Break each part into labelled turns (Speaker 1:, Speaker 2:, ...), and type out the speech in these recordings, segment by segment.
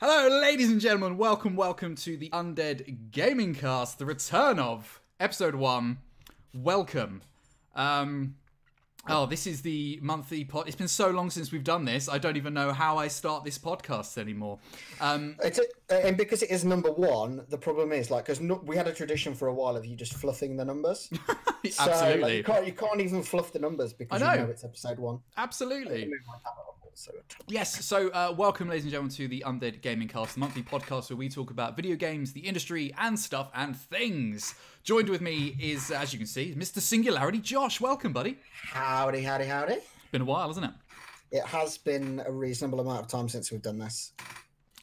Speaker 1: Hello, ladies and gentlemen. Welcome, welcome to the Undead Gaming Cast, the return of episode one. Welcome. Um, oh, this is the monthly pod. It's been so long since we've done this. I don't even know how I start this podcast anymore. Um,
Speaker 2: It's a, and because it is number one, the problem is like because no, we had a tradition for a while of you just fluffing the numbers. So, like,
Speaker 1: absolutely,
Speaker 2: you can't you can't even fluff the numbers because
Speaker 1: I
Speaker 2: you
Speaker 1: know.
Speaker 2: know it's episode one.
Speaker 1: absolutely.
Speaker 2: So,
Speaker 1: Yes, so uh, welcome, ladies and gentlemen, to the Undead Gaming Cast, the monthly podcast where we talk about video games, the industry, and stuff and things. Joined with me is, as you can see, Mr. Singularity Josh. Welcome, buddy.
Speaker 2: howdy, howdy, howdy.
Speaker 1: Been a while, hasn't it?
Speaker 2: It has been a reasonable amount of time since we've done this.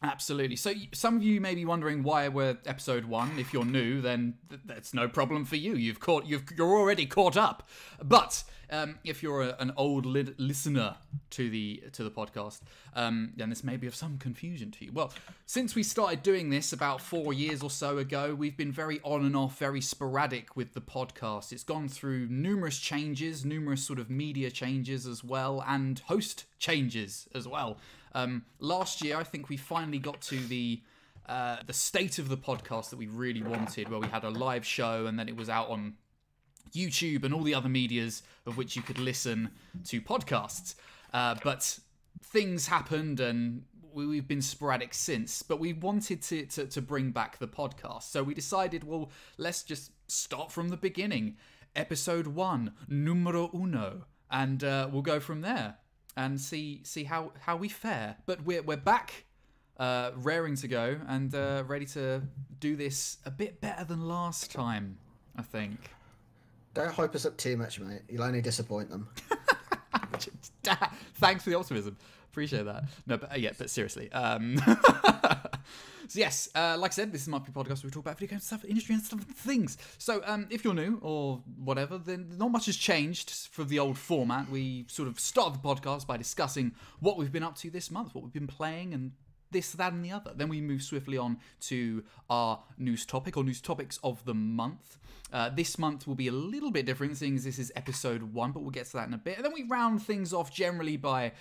Speaker 1: Absolutely. So, some of you may be wondering why we're episode one. If you're new, then th- that's no problem for you. You've caught, you've, you're already caught up. But um, if you're a, an old li- listener to the to the podcast, um, then this may be of some confusion to you. Well, since we started doing this about four years or so ago, we've been very on and off, very sporadic with the podcast. It's gone through numerous changes, numerous sort of media changes as well, and host changes as well. Um, last year, I think we finally got to the uh, the state of the podcast that we really wanted, where we had a live show and then it was out on YouTube and all the other medias of which you could listen to podcasts. Uh, but things happened and we, we've been sporadic since. But we wanted to, to, to bring back the podcast. So we decided, well, let's just start from the beginning. Episode one, numero uno. And uh, we'll go from there and see see how, how we fare. But we're, we're back uh, raring to go and uh, ready to do this a bit better than last time, I think.
Speaker 2: Don't hype us up too much, mate. You'll only disappoint them.
Speaker 1: Thanks for the optimism. Appreciate that. No, but uh, yeah, but seriously. Um, so yes, uh, like I said, this is monthly podcast where we talk about video game stuff, industry and stuff, things. So um, if you're new or whatever, then not much has changed for the old format. We sort of started the podcast by discussing what we've been up to this month, what we've been playing, and this, that, and the other. Then we move swiftly on to our news topic or news topics of the month. Uh, this month will be a little bit different, seeing as this is episode one, but we'll get to that in a bit. And then we round things off generally by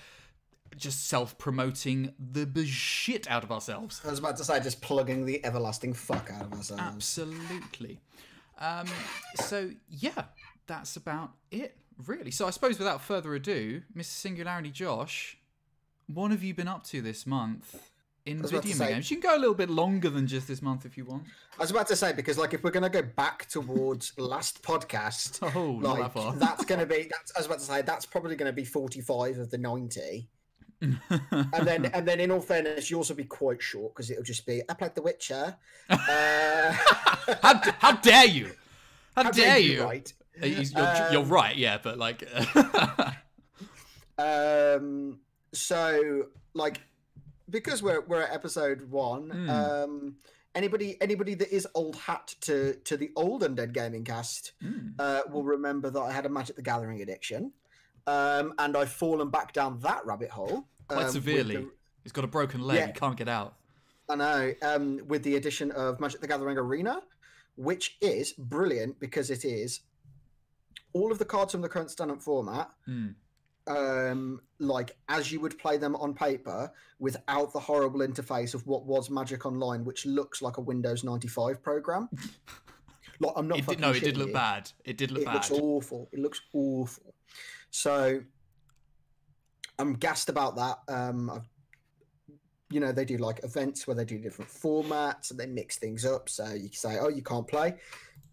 Speaker 1: just self promoting the shit out of ourselves.
Speaker 2: I was about to say just plugging the everlasting fuck out of ourselves.
Speaker 1: Absolutely. Um, so, yeah, that's about it, really. So, I suppose without further ado, Mr. Singularity Josh, what have you been up to this month in video
Speaker 2: say-
Speaker 1: games? You can go a little bit longer than just this month if you want.
Speaker 2: I was about to say because like if we're gonna go back towards last podcast,
Speaker 1: Oh,
Speaker 2: like
Speaker 1: that
Speaker 2: that's gonna be that's I was about to say that's probably gonna be forty five of the ninety. And then and then in all fairness, yours will be quite short because it'll just be I played The Witcher. Uh,
Speaker 1: how, how dare you? How,
Speaker 2: how
Speaker 1: dare you?
Speaker 2: Right.
Speaker 1: Uh, you- You're, you're
Speaker 2: Um,
Speaker 1: right, yeah, but like,
Speaker 2: Um. So like because we're we're at episode one.
Speaker 1: Hmm.
Speaker 2: Um. Anybody anybody that is old hat to to the old Undead Gaming Cast
Speaker 1: Mm.
Speaker 2: uh, will remember that I had a Magic the Gathering addiction, um, and I've fallen back down that rabbit hole
Speaker 1: quite
Speaker 2: um,
Speaker 1: severely.
Speaker 2: the-
Speaker 1: He's got a broken leg.
Speaker 2: Yeah.
Speaker 1: He can't get out.
Speaker 2: I know, um, with the addition of Magic the Gathering Arena, which is brilliant because it is all of the cards from the current standard format,
Speaker 1: Mm.
Speaker 2: um, like as you would play them on paper, without the horrible interface of what was Magic Online, which looks like a Windows ninety five program. like I'm not.
Speaker 1: It did, no, it did look
Speaker 2: you.
Speaker 1: bad. It did look
Speaker 2: it
Speaker 1: bad.
Speaker 2: It looks awful. It looks awful. So I'm gassed about that. Um, I've, you know, they do like events where they do different formats and they mix things up. So you can say, oh, you can't play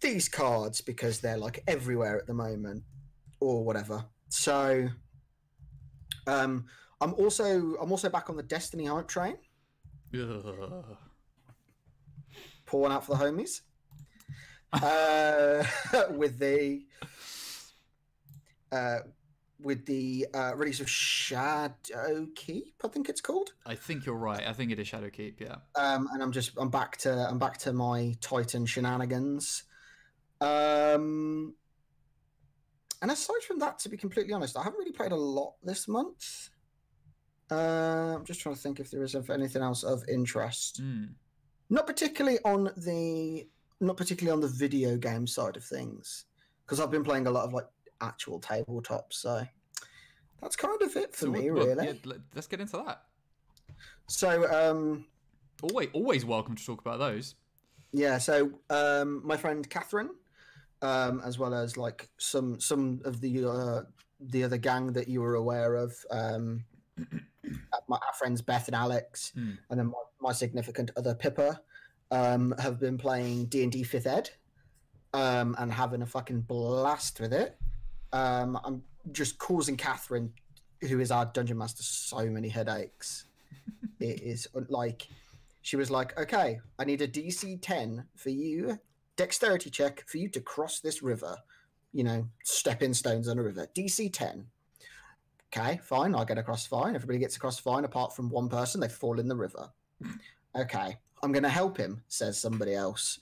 Speaker 2: these cards because they're like everywhere at the moment or whatever. So um, I'm also I'm also back on the Destiny hype train.
Speaker 1: Ugh.
Speaker 2: Pour one out for the homies. uh, with the uh, with the uh, release of Shadowkeep, I think it's called.
Speaker 1: I think you're right. I think it is Shadowkeep. Yeah.
Speaker 2: Um, and I'm just I'm back to I'm back to my Titan shenanigans. Um, and aside from that, to be completely honest, I haven't really played a lot this month. Uh, I'm just trying to think if there is anything else of interest.
Speaker 1: Mm.
Speaker 2: not particularly on the not particularly on the video game side of things because i've been playing a lot of like actual tabletop so that's kind of it for
Speaker 1: So
Speaker 2: me
Speaker 1: well,
Speaker 2: really
Speaker 1: yeah, let- let's get into that.
Speaker 2: so um
Speaker 1: Always, always welcome to talk about those.
Speaker 2: Yeah, so um, my friend Catherine, um, as well as like some some of the uh, the other gang that you were aware of, um, my our friends Beth and Alex,
Speaker 1: Hmm.
Speaker 2: and then my, my significant other Pippa, um, have been playing D and D Fifth Ed, um, and having a fucking blast with it. Um, I'm just causing Catherine, who is our dungeon master, so many headaches. it is uh, like she was like, "Okay, I need a DC 10 for you, dexterity check for you to cross this river. You know, stepping stones on a river. DC 10. Okay, fine. I get across fine. Everybody gets across fine, apart from one person. They fall in the river. Okay, I'm going to help him," says somebody else.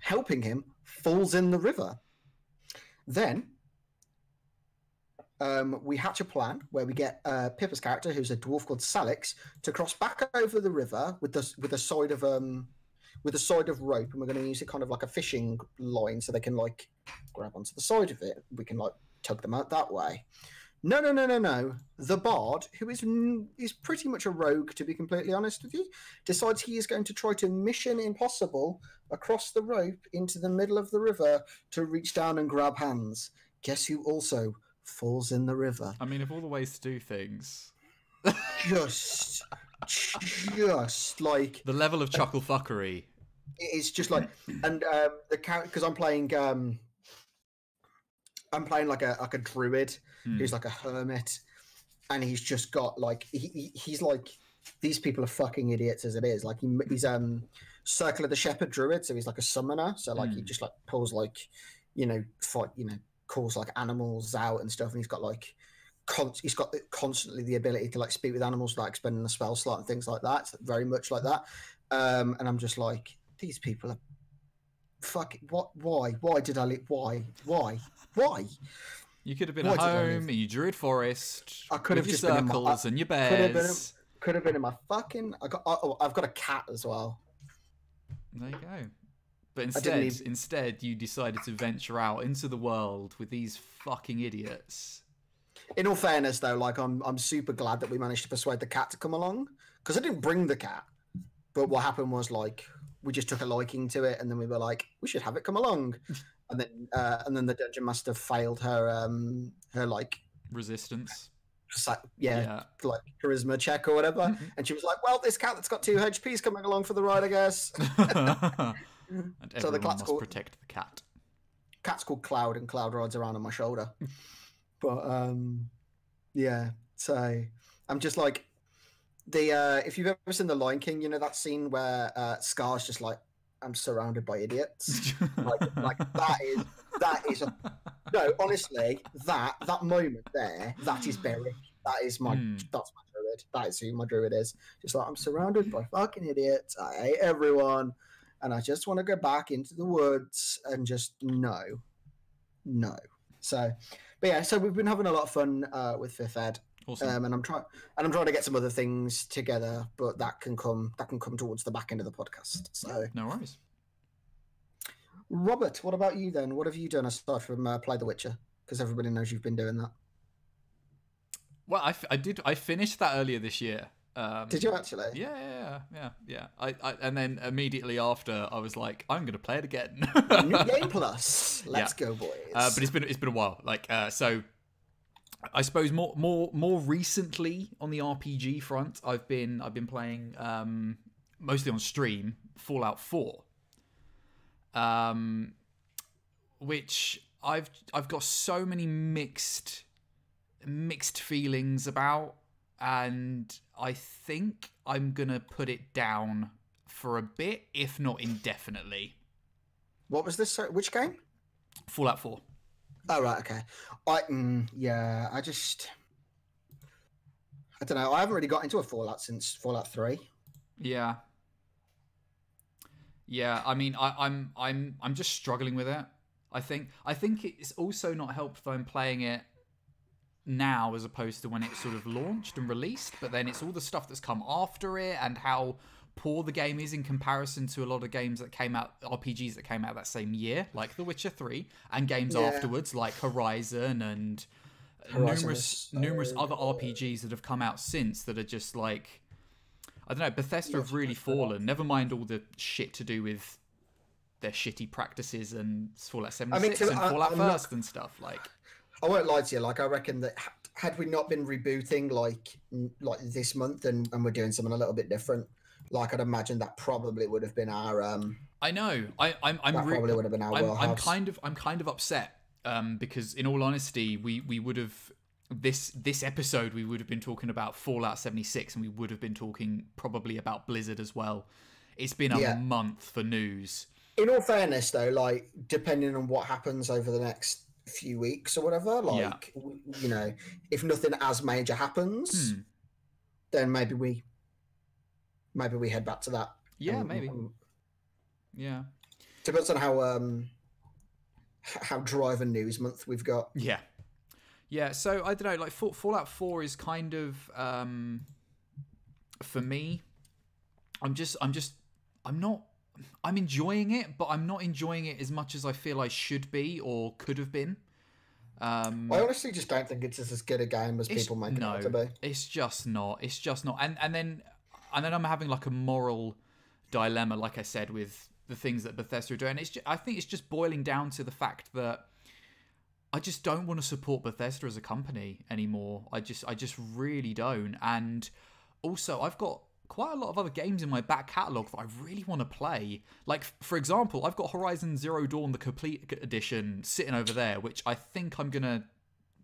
Speaker 2: Helping him falls in the river. Then um, we hatch a plan where we get uh, Pippa's character, who's a dwarf called Salix, to cross back over the river with the with a side of um with a side of rope, and we're going to use it kind of like a fishing line, so they can like grab onto the side of it. We can like tug them out that way. No, no, no, no, no. The bard, who is is pretty much a rogue, to be completely honest with you, decides he is going to try to mission impossible across the rope into the middle of the river to reach down and grab hands. Guess who also falls in the river?
Speaker 1: I mean, of all the ways to do things,
Speaker 2: Just, just like
Speaker 1: the level of chuckle fuckery.
Speaker 2: it's just like, and um, the character because I'm playing, um, I'm playing like a like a druid
Speaker 1: Hmm.
Speaker 2: who's like a hermit, and he's just got like he, he he's like these people are fucking idiots as it is. Like he, he's um circle of the shepherd druid, so he's like a summoner. So like he
Speaker 1: Mm.
Speaker 2: just like pulls like you know fight you know calls like animals out and stuff, and he's got like. Con- he's got constantly the ability to like speak with animals like spending a spell slot and things like that. It's very much like that. Um, and I'm just like, these people are fucking what? Why? Why did I? Li- why? Why? Why?
Speaker 1: You could have been
Speaker 2: Why
Speaker 1: at home in your druid forest
Speaker 2: I could have
Speaker 1: your
Speaker 2: just been in my-
Speaker 1: circles and your
Speaker 2: could have been
Speaker 1: bears.
Speaker 2: Could have been in my fucking. I got. Oh, I've got a cat as well.
Speaker 1: There you go. But instead,
Speaker 2: even-
Speaker 1: instead, you decided to venture out into the world with these fucking idiots.
Speaker 2: In all fairness, though, like I'm, I'm super glad that we managed to persuade the cat to come along because I didn't bring the cat. But what happened was like we just took a liking to it, and then we were like, we should have it come along. And then, uh, and then the dungeon master failed her, um, her like,
Speaker 1: Resistance.
Speaker 2: yeah,
Speaker 1: Yeah.
Speaker 2: like charisma check or whatever.
Speaker 1: Mhm.
Speaker 2: And she was like, well, this cat that's got two HP's coming along for the ride, I guess.
Speaker 1: and
Speaker 2: So the cat's
Speaker 1: must
Speaker 2: called-
Speaker 1: protect the cat.
Speaker 2: cat's called Cloud, and Cloud rides around on my shoulder. but um, yeah. So I'm just like the uh, if you've ever seen The Lion King, you know that scene where uh, Scar's just like, "I'm surrounded by idiots." like, like that is that is a no. Honestly, that that moment there, that is Beric. That is my
Speaker 1: Hmm.
Speaker 2: that's my druid. That is who my druid is. Just like I'm surrounded by fucking idiots. I hate everyone, and I just want to go back into the woods and just no, no. So, but yeah, so we've been having a lot of fun uh, with Fifth Ed,
Speaker 1: Awesome.
Speaker 2: um, and I'm trying and I'm trying to get some other things together, but that can come that can come towards the back end of the podcast. So,
Speaker 1: no worries.
Speaker 2: Robert, what about you then? What have you done aside from uh, play The Witcher? Because everybody knows you've been doing that.
Speaker 1: Well, I, f- I did. I finished that earlier this year. Um,
Speaker 2: Did you actually?
Speaker 1: Yeah, yeah, yeah, yeah. yeah. I, I, and then immediately after, I was like, I'm gonna play it again.
Speaker 2: New Game Plus. Let's go, boys.
Speaker 1: Uh, but it's been it's been a while. Like uh, so, I suppose more more more recently on the RPG front, I've been I've been playing um, mostly on stream Fallout Four, um, which I've I've got so many mixed mixed feelings about, and I think I'm gonna put it down for a bit, if not indefinitely.
Speaker 2: what was this? Which game?
Speaker 1: Fallout Four.
Speaker 2: Oh right, okay. I mm, yeah, I just I don't know. I haven't really got into a Fallout since Fallout Three.
Speaker 1: Yeah. Yeah, I mean, I, I'm I'm I'm just struggling with it. I think I think it's also not helped that I'm playing it now as opposed to when it sort of launched and released. But then it's all the stuff that's come after it and how poor the game is in comparison to a lot of games that came out, RPGs that came out that same year, like The Witcher Three, and games
Speaker 2: Yeah.
Speaker 1: afterwards like Horizon and
Speaker 2: Horizon
Speaker 1: numerous numerous other RPGs that have come out since that are just like I don't know. Bethesda have really fallen. Never mind all the shit to do with their shitty practices and Fallout 76
Speaker 2: to-
Speaker 1: and
Speaker 2: I-
Speaker 1: Fallout
Speaker 2: I'm not-
Speaker 1: First and stuff. Like,
Speaker 2: I won't lie to you. Like I reckon that had we not been rebooting like like this month and, and we're doing something a little bit different, like I'd imagine that probably would have been our um
Speaker 1: I know. I, I'm. I'm.
Speaker 2: that
Speaker 1: re-
Speaker 2: probably would have been our
Speaker 1: I'm. I'm kind of. I'm kind of upset. Um, because in all honesty, we we would have this this episode we would have been talking about Fallout 76 and we would have been talking probably about Blizzard as well. It's been a
Speaker 2: Yeah.
Speaker 1: month for news.
Speaker 2: In all fairness, though, like depending on what happens over the next few weeks or whatever, like w- you know, if nothing as major happens,
Speaker 1: Hmm.
Speaker 2: then maybe we maybe we head back to that.
Speaker 1: Yeah,
Speaker 2: Um,
Speaker 1: maybe.
Speaker 2: um,
Speaker 1: Yeah.
Speaker 2: depends on how um how drive and news month we've got.
Speaker 1: Yeah. Yeah, so I don't know, like Fall- Fallout 4 is kind of um for me I'm just I'm just I'm not I'm enjoying it, but I'm not enjoying it as much as I feel I should be or could have been. Um
Speaker 2: I honestly just don't think it's as good a game as people make it out to be.
Speaker 1: It's just not. It's just not. And and then and then I'm having like a moral dilemma, like I said, with the things that Bethesda are doing. It's ju- I think it's just boiling down to the fact that I just don't want to support Bethesda as a company anymore. I just I just really don't. And also I've got quite a lot of other games in my back catalogue that I really want to play. Like for example, I've got Horizon Zero Dawn the complete edition sitting over there, which I think I'm gonna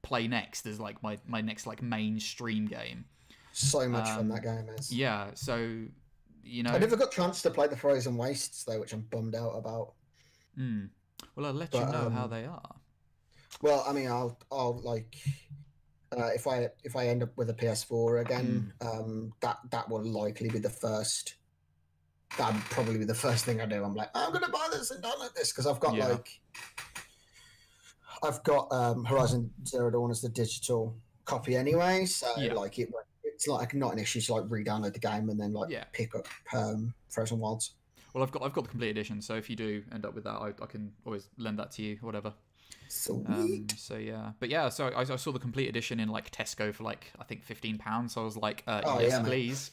Speaker 1: play next as like my my next like mainstream game.
Speaker 2: So much
Speaker 1: Um,
Speaker 2: fun that game is.
Speaker 1: Yeah, so you know,
Speaker 2: I never got a chance to play the Frozen Wastes though, which I'm bummed out about.
Speaker 1: mm. well, I'll let
Speaker 2: But,
Speaker 1: you know how
Speaker 2: um,
Speaker 1: they are.
Speaker 2: Well, I mean, I'll I'll like uh, if I if I end up with a PS4 again,
Speaker 1: Hmm.
Speaker 2: um, that that will likely be the first. That'd probably be the first thing I do. I'm like, I'm gonna buy this and download this because I've got
Speaker 1: Yeah.
Speaker 2: like, I've got um, Horizon Zero Dawn as the digital copy anyway, so
Speaker 1: Yeah.
Speaker 2: like it it's like not an issue to like re-download the game and then like
Speaker 1: Yeah.
Speaker 2: pick up um, Frozen Wilds.
Speaker 1: Well, I've got I've got the complete edition, so if you do end up with that, I, I can always lend that to you, whatever.
Speaker 2: Sweet.
Speaker 1: Um, so yeah, but yeah, so I, I saw the complete edition in like Tesco for like I think fifteen pounds. So I was like, uh,
Speaker 2: Oh,
Speaker 1: yes,
Speaker 2: yeah,
Speaker 1: please.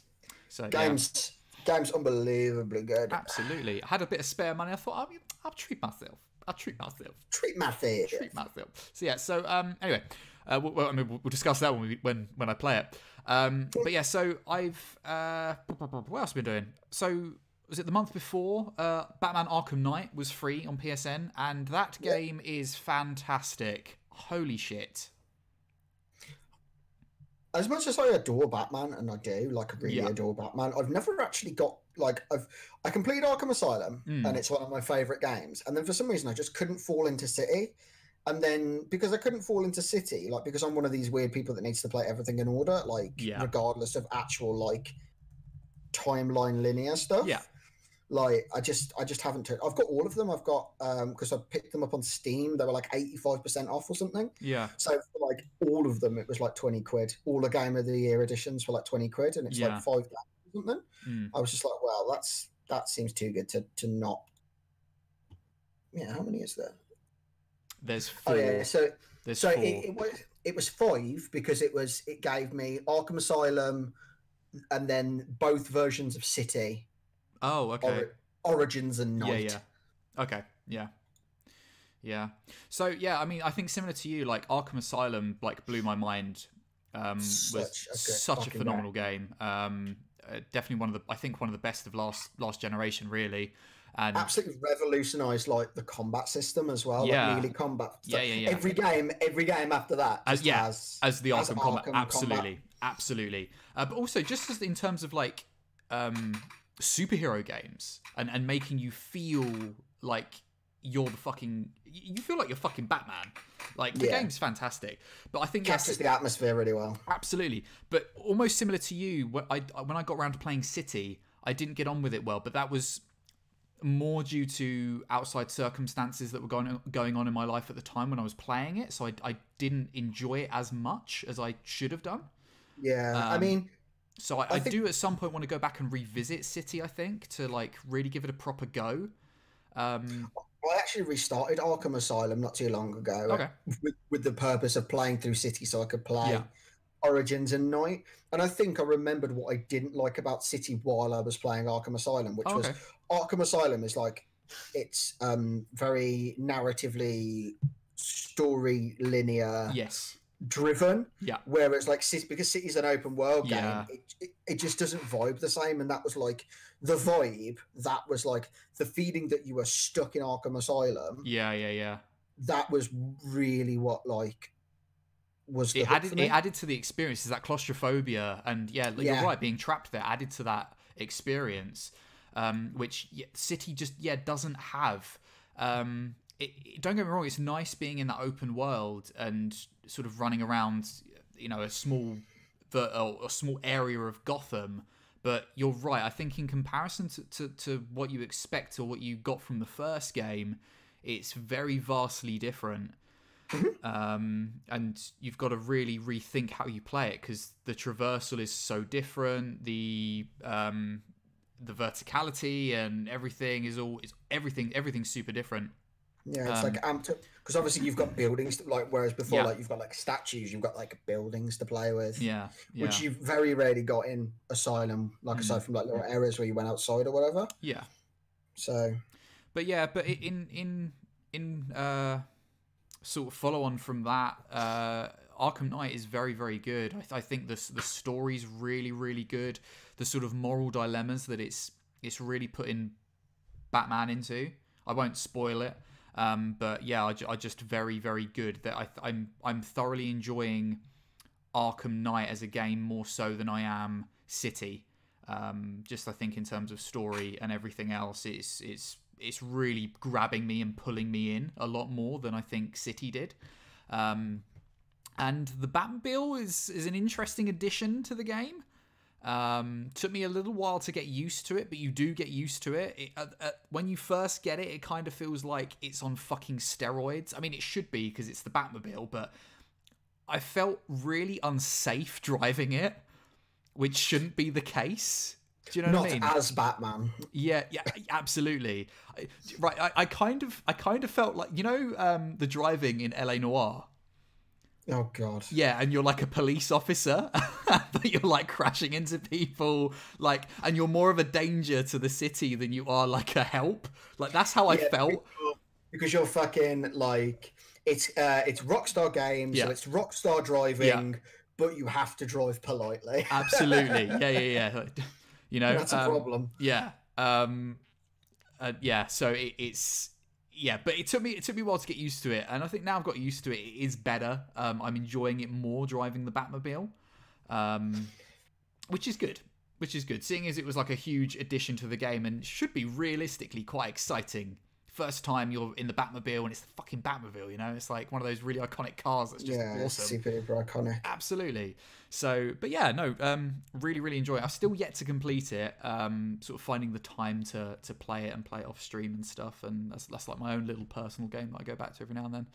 Speaker 1: So yeah,
Speaker 2: games games unbelievably good.
Speaker 1: absolutely. I had a bit of spare money. I thought I'll, I'll treat myself. I'll treat myself.
Speaker 2: Treat my theatre.
Speaker 1: treat myself. So yeah. So um. Anyway, uh, we'll, I mean, we'll, we'll discuss that when we, when when I play it. Um. But yeah. So I've uh. What else have I been doing? So was it the month before? Uh, Batman Arkham Knight was free on PSN, and that
Speaker 2: Yeah.
Speaker 1: game is fantastic. Holy shit.
Speaker 2: as much as I adore Batman, and I do, like, I really
Speaker 1: Yeah.
Speaker 2: adore Batman, I've never actually got like I've I completed Arkham Asylum,
Speaker 1: Mm.
Speaker 2: and it's one of my favorite games. And then for some reason, I just couldn't fall into City. And then because I couldn't fall into City, like because I'm one of these weird people that needs to play everything in order, like
Speaker 1: Yeah.
Speaker 2: regardless of actual like timeline linear stuff.
Speaker 1: Yeah.
Speaker 2: Like I just I just haven't. T- I've got all of them. I've got um because I picked them up on Steam. They were like eighty five percent off or something.
Speaker 1: Yeah.
Speaker 2: So for like all of them, it was like twenty quid. All the game of the year editions were like twenty quid, and it's
Speaker 1: Yeah.
Speaker 2: like five games or something.
Speaker 1: Mm.
Speaker 2: I was just like, well, that's that seems too good to to not. Yeah, how many is there?
Speaker 1: There's four.
Speaker 2: Oh yeah, so
Speaker 1: There's
Speaker 2: so it, it was it was five because it was it gave me Arkham Asylum, and then both versions of City,
Speaker 1: oh, okay.
Speaker 2: Ori- Origins and Knight.
Speaker 1: Yeah, yeah. Okay, yeah. Yeah. So yeah, I mean, I think similar to you, like Arkham Asylum, like blew my mind. Um, was
Speaker 2: Such a
Speaker 1: such a phenomenal game. Um, uh, definitely one of the, I think one of the best of last last generation, really. And
Speaker 2: absolutely revolutionized like the combat system as well.
Speaker 1: Yeah.
Speaker 2: like melee combat.
Speaker 1: Yeah, yeah, yeah.
Speaker 2: Every game, every game after that,
Speaker 1: As- yeah,
Speaker 2: has,
Speaker 1: as the
Speaker 2: has
Speaker 1: Arkham, combat,
Speaker 2: Arkham
Speaker 1: absolutely, absolutely. Uh, but also just as in terms of like um, superhero games and and making you feel like you're the fucking, you feel like you're fucking Batman. Like the
Speaker 2: Yeah.
Speaker 1: game's fantastic, but I think
Speaker 2: captures the atmosphere really well.
Speaker 1: Absolutely, but almost similar to you. When I when I got around to playing City, I didn't get on with it well, but that was more due to outside circumstances that were going going on in my life at the time when I was playing it. So I, I didn't enjoy it as much as I should have done.
Speaker 2: Yeah, I
Speaker 1: Um,
Speaker 2: mean,
Speaker 1: So I, I,
Speaker 2: I think-
Speaker 1: do at some point want to go back and revisit City. I think to like really give it a proper go. Um,
Speaker 2: I actually restarted Arkham Asylum not too long ago.
Speaker 1: Okay.
Speaker 2: With, with the purpose of playing through City, so I could play
Speaker 1: Yeah.
Speaker 2: Origins and Knight, and I think I remembered what I didn't like about City while I was playing Arkham Asylum, which
Speaker 1: Oh,
Speaker 2: was. Arkham Asylum is like it's um very narratively story linear
Speaker 1: Yes.
Speaker 2: Driven
Speaker 1: Yeah.
Speaker 2: whereas like City, because city's an open world game
Speaker 1: Yeah.
Speaker 2: it, it, it just doesn't vibe the same and that was like the vibe that was like the feeling that you were stuck in arkham asylum
Speaker 1: Yeah, yeah, yeah.
Speaker 2: that was really what like was the
Speaker 1: It added it added to the experience is that claustrophobia and yeah, like,
Speaker 2: Yeah.
Speaker 1: you're right, being trapped there added to that experience, um, which City just yeah doesn't have. Um, it, it- don't get me wrong, it's nice being in that open world and sort of running around, you know, a small a small area of Gotham. But you're right. I think in comparison to, to, to what you expect or what you got from the first game, it's very vastly different um, and you've got to really rethink how you play it because the traversal is so different. The um, the verticality and everything is all is everything everything's super different.
Speaker 2: Yeah it's
Speaker 1: um,
Speaker 2: like amped because obviously you've got buildings to, like whereas before
Speaker 1: Yeah.
Speaker 2: like you've got like statues you've got like buildings to play with
Speaker 1: Yeah, yeah,
Speaker 2: which you very rarely got in asylum like
Speaker 1: Mm.
Speaker 2: aside from like little areas where you went outside or whatever
Speaker 1: yeah.
Speaker 2: so
Speaker 1: But yeah, but in in in uh, sort of follow on from that, uh, Arkham Knight is very very good. I, th- I think the the story's really really good. The sort of moral dilemmas that it's it's really putting Batman into. I won't spoil it, um, but yeah, I, ju- I just very very good. That I th- I'm I'm thoroughly enjoying Arkham Knight as a game more so than I am City. Um, just I think in terms of story and everything else, it's it's it's really grabbing me and pulling me in a lot more than I think City did. Um, and the Batmobile is is an interesting addition to the game. Um, took me a little while to get used to it, but you do get used to it. it uh, uh, when you first get it, it kind of feels like it's on fucking steroids. I mean, it should be because it's the Batmobile, but I felt really unsafe driving it, which shouldn't be the case. Do you know
Speaker 2: not
Speaker 1: what I mean?
Speaker 2: as batman
Speaker 1: Yeah, yeah, absolutely. I, right, I, I kind of, I kind of felt like you know um, the driving in LA Noire.
Speaker 2: Oh god
Speaker 1: Yeah, and you're like a police officer, but you're like crashing into people, like, and you're more of a danger to the city than you are like a help. Like that's how I felt.
Speaker 2: because you're fucking like it's uh it's Rockstar games,
Speaker 1: Yeah.
Speaker 2: so it's Rockstar driving, but you have to drive politely.
Speaker 1: Absolutely, yeah, yeah, yeah. You know,
Speaker 2: That's a
Speaker 1: um,
Speaker 2: problem.
Speaker 1: Yeah. Um uh, yeah, so it, it's yeah, but it took me it took me a while to get used to it, and I think now I've got used to it. It is better. Um, I'm enjoying it more driving the Batmobile, um, which is good. Which is good, seeing as it was like a huge addition to the game and should be realistically quite exciting. First time you're in the Batmobile and it's the fucking Batmobile, you know? It's like one of those really iconic cars that's just
Speaker 2: yeah,
Speaker 1: awesome.
Speaker 2: super duper iconic.
Speaker 1: Absolutely. So, but yeah, no, um, really, really enjoy it. I've still yet to complete it. Um, sort of finding the time to to play it and play it off stream and stuff, and that's that's like my own little personal game that I go back to every now and then.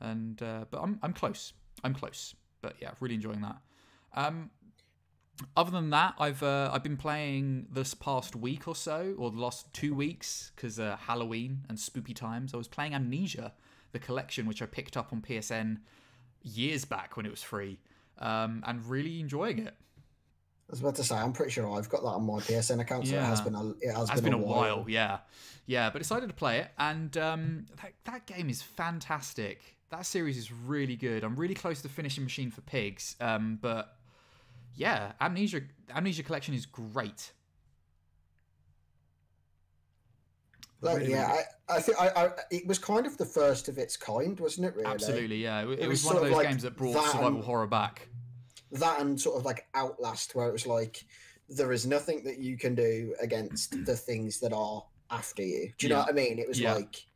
Speaker 1: And uh, but I'm I'm close. I'm close. But yeah, really enjoying that. Um, other than that, I've uh, I've been playing this past week or so, or the last two weeks, because uh, Halloween and spooky times. I was playing Amnesia, the collection, which I picked up on PSN years back when it was free, um, and really enjoying it.
Speaker 2: I was about to say, I'm pretty sure I've got that on my PSN account, so it has been a, it has,
Speaker 1: It's
Speaker 2: been,
Speaker 1: been a while, yeah, yeah. But decided to play it, and um, that that game is fantastic. That series is really good. I'm really close to finishing Machine for Pigs, um, but yeah, Amnesia Amnesia Collection is great.
Speaker 2: Like,
Speaker 1: Really,
Speaker 2: yeah,
Speaker 1: really
Speaker 2: I, I think I, I, it was kind of the first of its kind, wasn't it? Really,
Speaker 1: Absolutely, yeah. It, it
Speaker 2: It
Speaker 1: was,
Speaker 2: was
Speaker 1: one of those
Speaker 2: like
Speaker 1: games that brought
Speaker 2: that
Speaker 1: survival
Speaker 2: and-
Speaker 1: horror back.
Speaker 2: That and sort of like Outlast, where it was like there is nothing that you can do against the things that are after you. Do you know what I mean? It was
Speaker 1: Yeah.
Speaker 2: like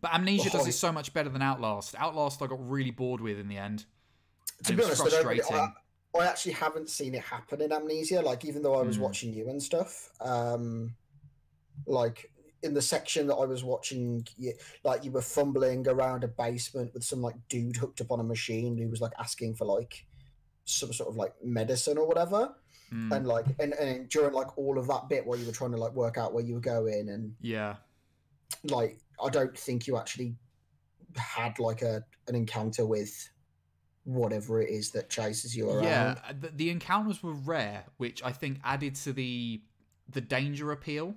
Speaker 1: But Amnesia does it so much better than Outlast. Outlast, I got really bored with in the end.
Speaker 2: to
Speaker 1: And
Speaker 2: be
Speaker 1: it was
Speaker 2: honest, I, don't really,
Speaker 1: frustrating.
Speaker 2: I, I actually haven't seen it happen in Amnesia. Like even though I was
Speaker 1: Mm.
Speaker 2: watching you and stuff, um, like in the section that I was watching, you, like you were fumbling around a basement with some like dude hooked up on a machine who was like asking for like some sort of like medicine or whatever,
Speaker 1: Mm,
Speaker 2: and like and, and during like all of that bit where you were trying to like work out where you were going and
Speaker 1: yeah,
Speaker 2: like I don't think you actually had like a an encounter with whatever it is that chases you around.
Speaker 1: Yeah, uh, the, the encounters were rare, which I think added to the the danger appeal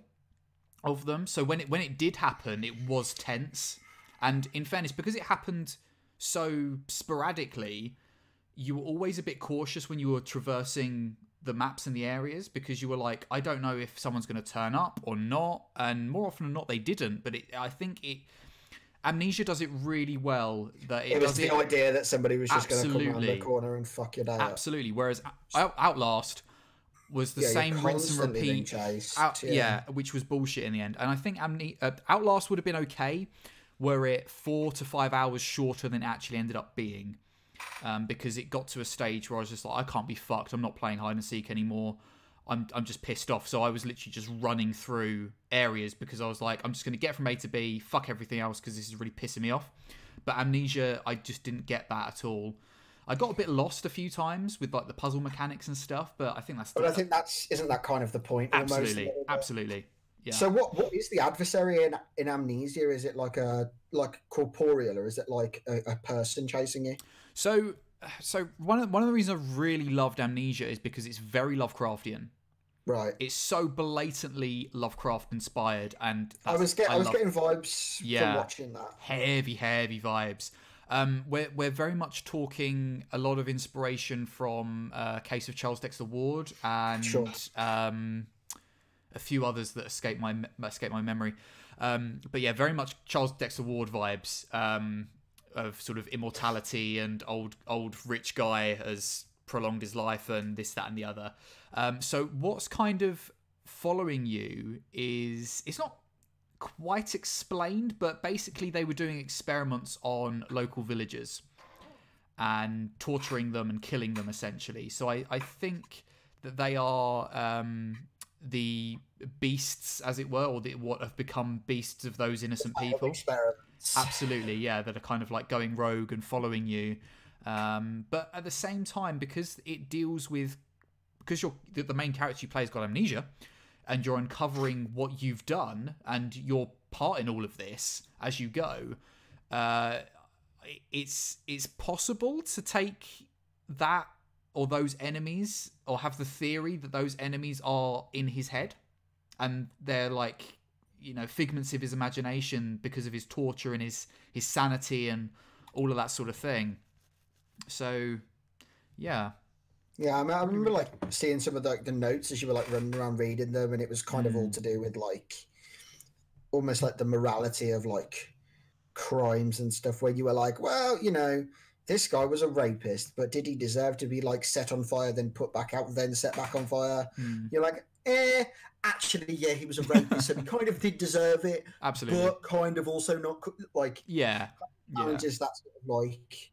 Speaker 1: of them. So when it when it did happen, it was tense. And in fairness, because it happened so sporadically, you were always a bit cautious when you were traversing the maps and the areas because you were like, I don't know if someone's going to turn up or not. And more often than not, they didn't. But it, I think it Amnesia does it really well. That it,
Speaker 2: It was the
Speaker 1: it
Speaker 2: idea that somebody was just going to come around the corner and fuck day up.
Speaker 1: absolutely. Whereas Out- Outlast was the
Speaker 2: Yeah,
Speaker 1: same rinse and repeat.
Speaker 2: chased,
Speaker 1: Out,
Speaker 2: yeah.
Speaker 1: yeah. which was bullshit in the end. And I think Amne- uh, Outlast would have been okay were it four to five hours shorter than it actually ended up being. Um, because it got to a stage where I was just like, I can't be fucked. I'm not playing hide and seek anymore. I'm, I'm just pissed off. So I was literally just running through areas because I was like, I'm just going to get from A to B, fuck everything else because this is really pissing me off. But Amnesia, I just didn't get that at all. I got a bit lost a few times with like the puzzle mechanics and stuff, but I think that's
Speaker 2: But I think that's isn't that kind of the point?
Speaker 1: absolutely,
Speaker 2: bit?
Speaker 1: absolutely, yeah.
Speaker 2: So what what is the adversary in in Amnesia? Is it like a like corporeal or is it like a, a person chasing you?
Speaker 1: So, so one of one of the reasons I really loved Amnesia is because it's very Lovecraftian.
Speaker 2: Right.
Speaker 1: It's so blatantly Lovecraft inspired, and
Speaker 2: I was get, I, was
Speaker 1: love-
Speaker 2: getting vibes
Speaker 1: Yeah.
Speaker 2: from watching that.
Speaker 1: heavy, heavy vibes. Um, we're we're very much talking a lot of inspiration from uh, Case of Charles Dexter Ward and
Speaker 2: Sure.
Speaker 1: um, a few others that escape my escape my memory. Um, but yeah, very much Charles Dexter Ward vibes um, of sort of immortality and old old rich guy has prolonged his life and this that and the other. Um, so what's kind of following you is it's not quite explained, but basically they were doing experiments on local villagers and torturing them and killing them essentially. So I, I think that they are um, the beasts, as it were, or the, what have become beasts of those innocent people. Absolutely, yeah, that are kind of like going rogue and following you. Um, but at the same time, because it deals with because you're the, the main character you play has got amnesia, and you're uncovering what you've done and your part in all of this as you go. Uh, it's it's possible to take that or those enemies or have the theory that those enemies are in his head and they're like you know figments of his imagination because of his torture and his his sanity and all of that sort of thing so yeah
Speaker 2: Yeah, I, mean, I remember like seeing some of the, the notes as you were like running around reading them, and it was kind of all to do with like almost like the morality of like crimes and stuff. Where you were like, well, you know, this guy was a rapist, but did he deserve to be like set on fire, then put back out, then set back on fire?
Speaker 1: Hmm,
Speaker 2: You're like, eh, actually, yeah, he was a rapist, so he kind of did deserve it,
Speaker 1: absolutely
Speaker 2: but kind of also not like
Speaker 1: yeah yeah
Speaker 2: challenges that sort of like.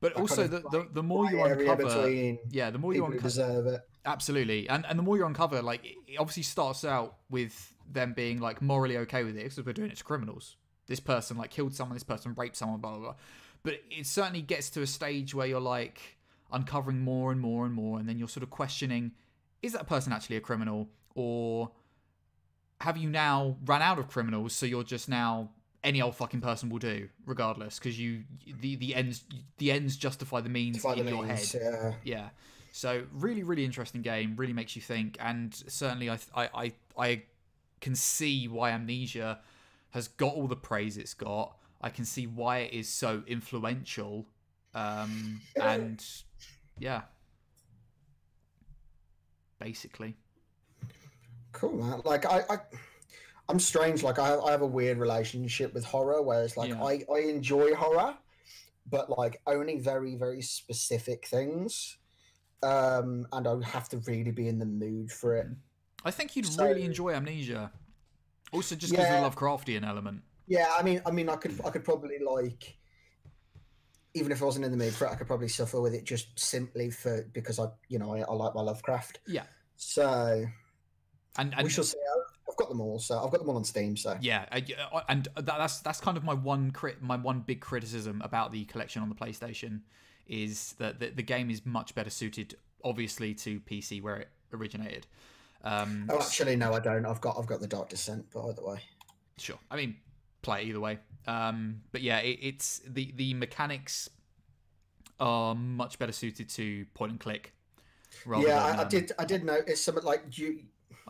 Speaker 1: But also
Speaker 2: kind
Speaker 1: the,
Speaker 2: of,
Speaker 1: the
Speaker 2: like,
Speaker 1: the more you uncover
Speaker 2: between
Speaker 1: yeah the more you uncover
Speaker 2: deserve it.
Speaker 1: Absolutely, and and the more you uncover, like it obviously starts out with them being like morally okay with it because we're doing it to criminals. This person like killed someone, this person raped someone, blah blah blah. But it certainly gets to a stage where you're like uncovering more and more and more, and then you're sort of questioning: is that person actually a criminal, or have you now run out of criminals? So you're just now any old fucking person will do, regardless, because you the the ends the ends justify the means
Speaker 2: Find
Speaker 1: in
Speaker 2: the
Speaker 1: your head.
Speaker 2: Yeah.
Speaker 1: yeah. So really really interesting game really makes you think and certainly i i i, I can see why amnesia has got all the praise it's got. I can see why it is so influential um and yeah. Basically.
Speaker 2: Cool, man. Like I, I I'm strange. Like I, I have a weird relationship with horror, whereas like
Speaker 1: Yeah.
Speaker 2: I, I enjoy horror, but like only very, very specific things. Um, and I have to really be in the mood for it.
Speaker 1: i think you'd
Speaker 2: So-
Speaker 1: really enjoy amnesia also just because
Speaker 2: Yeah.
Speaker 1: of the lovecraftian element
Speaker 2: Yeah, I mean, I mean, I could, I could probably like, even if I wasn't in the mood for it, I could probably suffer with it just simply for because I, you know, I, I like my Lovecraft.
Speaker 1: Yeah.
Speaker 2: So
Speaker 1: and, and
Speaker 2: we shall see. Got them all, so I've got them all on Steam. So
Speaker 1: Yeah, and that's that's kind of my one crit, my one big criticism about the collection on the PlayStation is that the, the game is much better suited, obviously, to PC where it originated. Um,
Speaker 2: Oh, actually, no, I don't. I've got I've got the Dark Descent, but either way.
Speaker 1: sure, I mean, play it either way. Um, but yeah, it, it's the the mechanics are much better suited to point and click. Rather
Speaker 2: yeah,
Speaker 1: than,
Speaker 2: I, I
Speaker 1: um,
Speaker 2: did. I did notice something like you.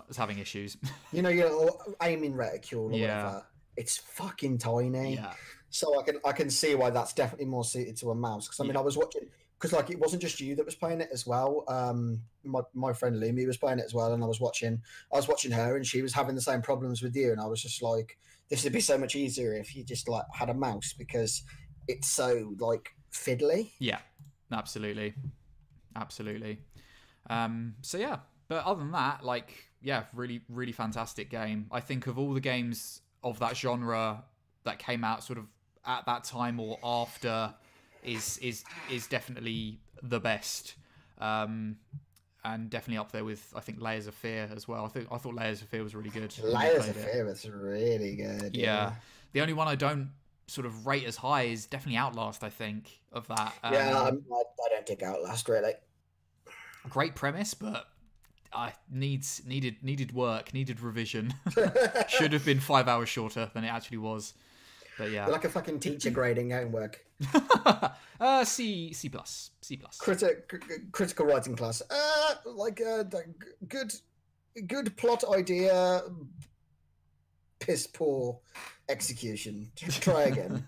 Speaker 1: Was having issues.
Speaker 2: You know, your aiming reticule or
Speaker 1: Yeah.
Speaker 2: whatever. It's fucking tiny.
Speaker 1: yeah,
Speaker 2: So I can I can see why that's definitely more suited to a mouse. Because I mean,
Speaker 1: Yeah.
Speaker 2: I was watching because like it wasn't just you that was playing it as well. Um, my my friend Lumi was playing it as well, and I was watching I was watching her, and she was having the same problems with you, and I was just like, this would be so much easier if you just like had a mouse because it's so like fiddly.
Speaker 1: yeah, absolutely, absolutely. Um, so yeah, but other than that, like, yeah, really, really fantastic game. I think of all the games of that genre that came out sort of at that time or after is is is definitely the best. Um, and definitely up there with I think Layers of Fear as well. I think I thought Layers of Fear was really good.
Speaker 2: Layers of
Speaker 1: it.
Speaker 2: Fear was really good.
Speaker 1: Yeah. The only one I don't sort of rate as high is definitely Outlast. I think of that. Um,
Speaker 2: Yeah, I, I don't dig Outlast really.
Speaker 1: great premise, but I needs needed needed work, needed revision. Should have been five hours shorter than it actually was. But yeah,
Speaker 2: like a fucking teacher grading homework.
Speaker 1: uh, C C plus C plus.
Speaker 2: Critic, critical writing class. Uh, like uh, good, good plot idea. Piss poor execution. Try again.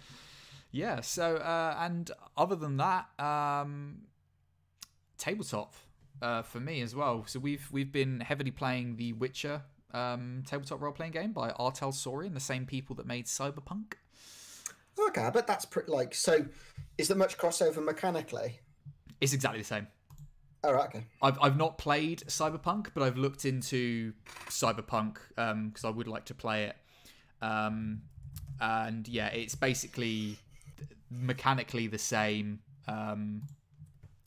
Speaker 1: yeah. So uh, and other than that, um, tabletop uh, for me as well. So we've we've been heavily playing the Witcher um, tabletop role playing game by R. Talsorian, the same people that made Cyberpunk.
Speaker 2: okay, but that's pretty like so. Is there much crossover mechanically?
Speaker 1: It's exactly the same.
Speaker 2: All right, okay.
Speaker 1: I've I've not played Cyberpunk, but I've looked into Cyberpunk because I would like to play it. Um, and yeah, it's basically mechanically the same, um,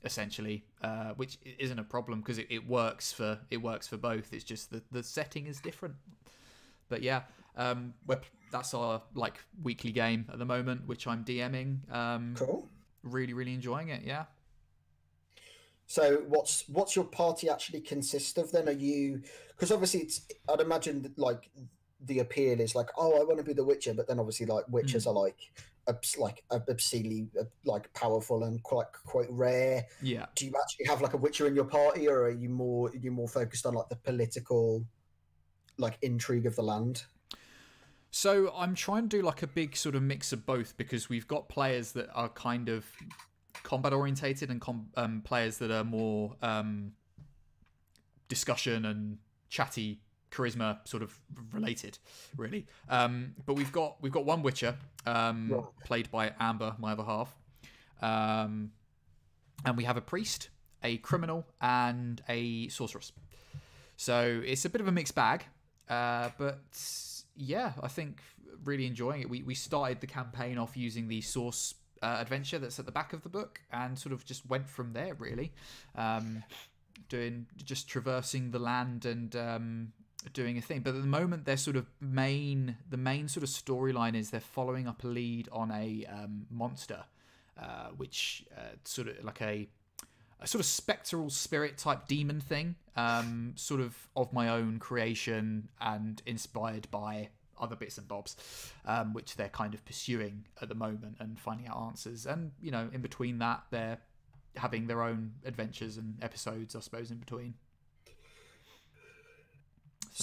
Speaker 1: essentially, uh, which isn't a problem because it, it works for it works for both. It's just the the setting is different. But yeah, um, that's our like weekly game at the moment, which I'm DMing. Um,
Speaker 2: Cool.
Speaker 1: Really, really enjoying it. Yeah.
Speaker 2: So what's what's your party actually consist of then? Are you because obviously it's I'd imagine that like the appeal is like oh I want to be the Witcher, but then obviously like Witchers are like obs- like obscenely uh, like powerful and quite quite rare.
Speaker 1: Yeah.
Speaker 2: Do you actually have like a Witcher in your party, or are you more are you more focused on like the political like intrigue of the land?
Speaker 1: So I'm trying to do like a big sort of mix of both because we've got players that are kind of combat orientated and com- um, players that are more um, discussion and chatty charisma sort of related really um, but we've got we've got one witcher um,
Speaker 2: Right.
Speaker 1: played by amber my other half um, and we have a priest a criminal and a sorceress so it's a bit of a mixed bag uh, but yeah, I think really enjoying it. We we started the campaign off using the source uh, adventure that's at the back of the book, and sort of just went from there. Really, um, doing just traversing the land and um, doing a thing. But at the moment, their sort of main the main sort of storyline is they're following up a lead on a um, monster, uh, which uh, sort of like a a sort of spectral spirit type demon thing, um, sort of of my own creation and inspired by other bits and bobs, um, which they're kind of pursuing at the moment and finding out answers. And you know, in between that, they're having their own adventures and episodes, I suppose, in between.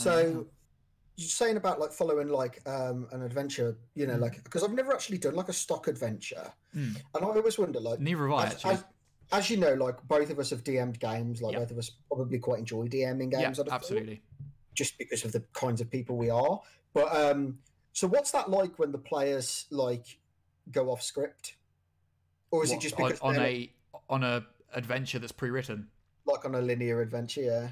Speaker 2: So you're saying about like following like um an adventure, you know, like because I've never actually done like a stock adventure,
Speaker 1: Mm.
Speaker 2: and I always wonder like
Speaker 1: neither have I
Speaker 2: as,
Speaker 1: actually.
Speaker 2: as, as you know, like both of us have DM'd games, like
Speaker 1: Yeah.
Speaker 2: both of us probably quite enjoy DMing games. thought,
Speaker 1: absolutely.
Speaker 2: just because of the kinds of people we are. But um, so what's that like when the players like go off script, or is it just because
Speaker 1: on
Speaker 2: they're
Speaker 1: a on a adventure that's pre-written?
Speaker 2: like on a linear adventure? Yeah,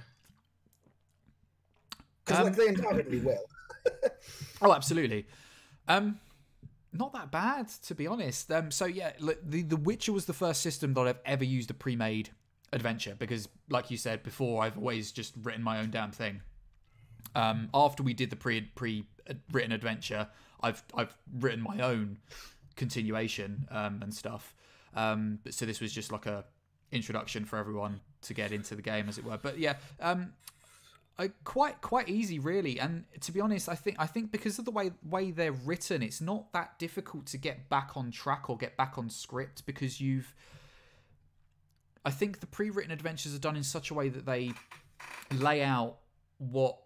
Speaker 2: because
Speaker 1: Um,
Speaker 2: like they undoubtedly will.
Speaker 1: Oh, absolutely. Um, not that bad to be honest. Um, so yeah, the The Witcher was the first system that I've ever used a pre-made adventure because, like you said before, I've always just written my own damn thing. Um, after we did the pre pre written adventure, I've I've written my own continuation um, and stuff. Um, but so this was just like a introduction for everyone to get into the game, as it were. But yeah, um, Uh, quite quite easy, really. And to be honest, I think I think because of the way way they're written, it's not that difficult to get back on track or get back on script because you've. I think the pre-written adventures are done in such a way that they lay out what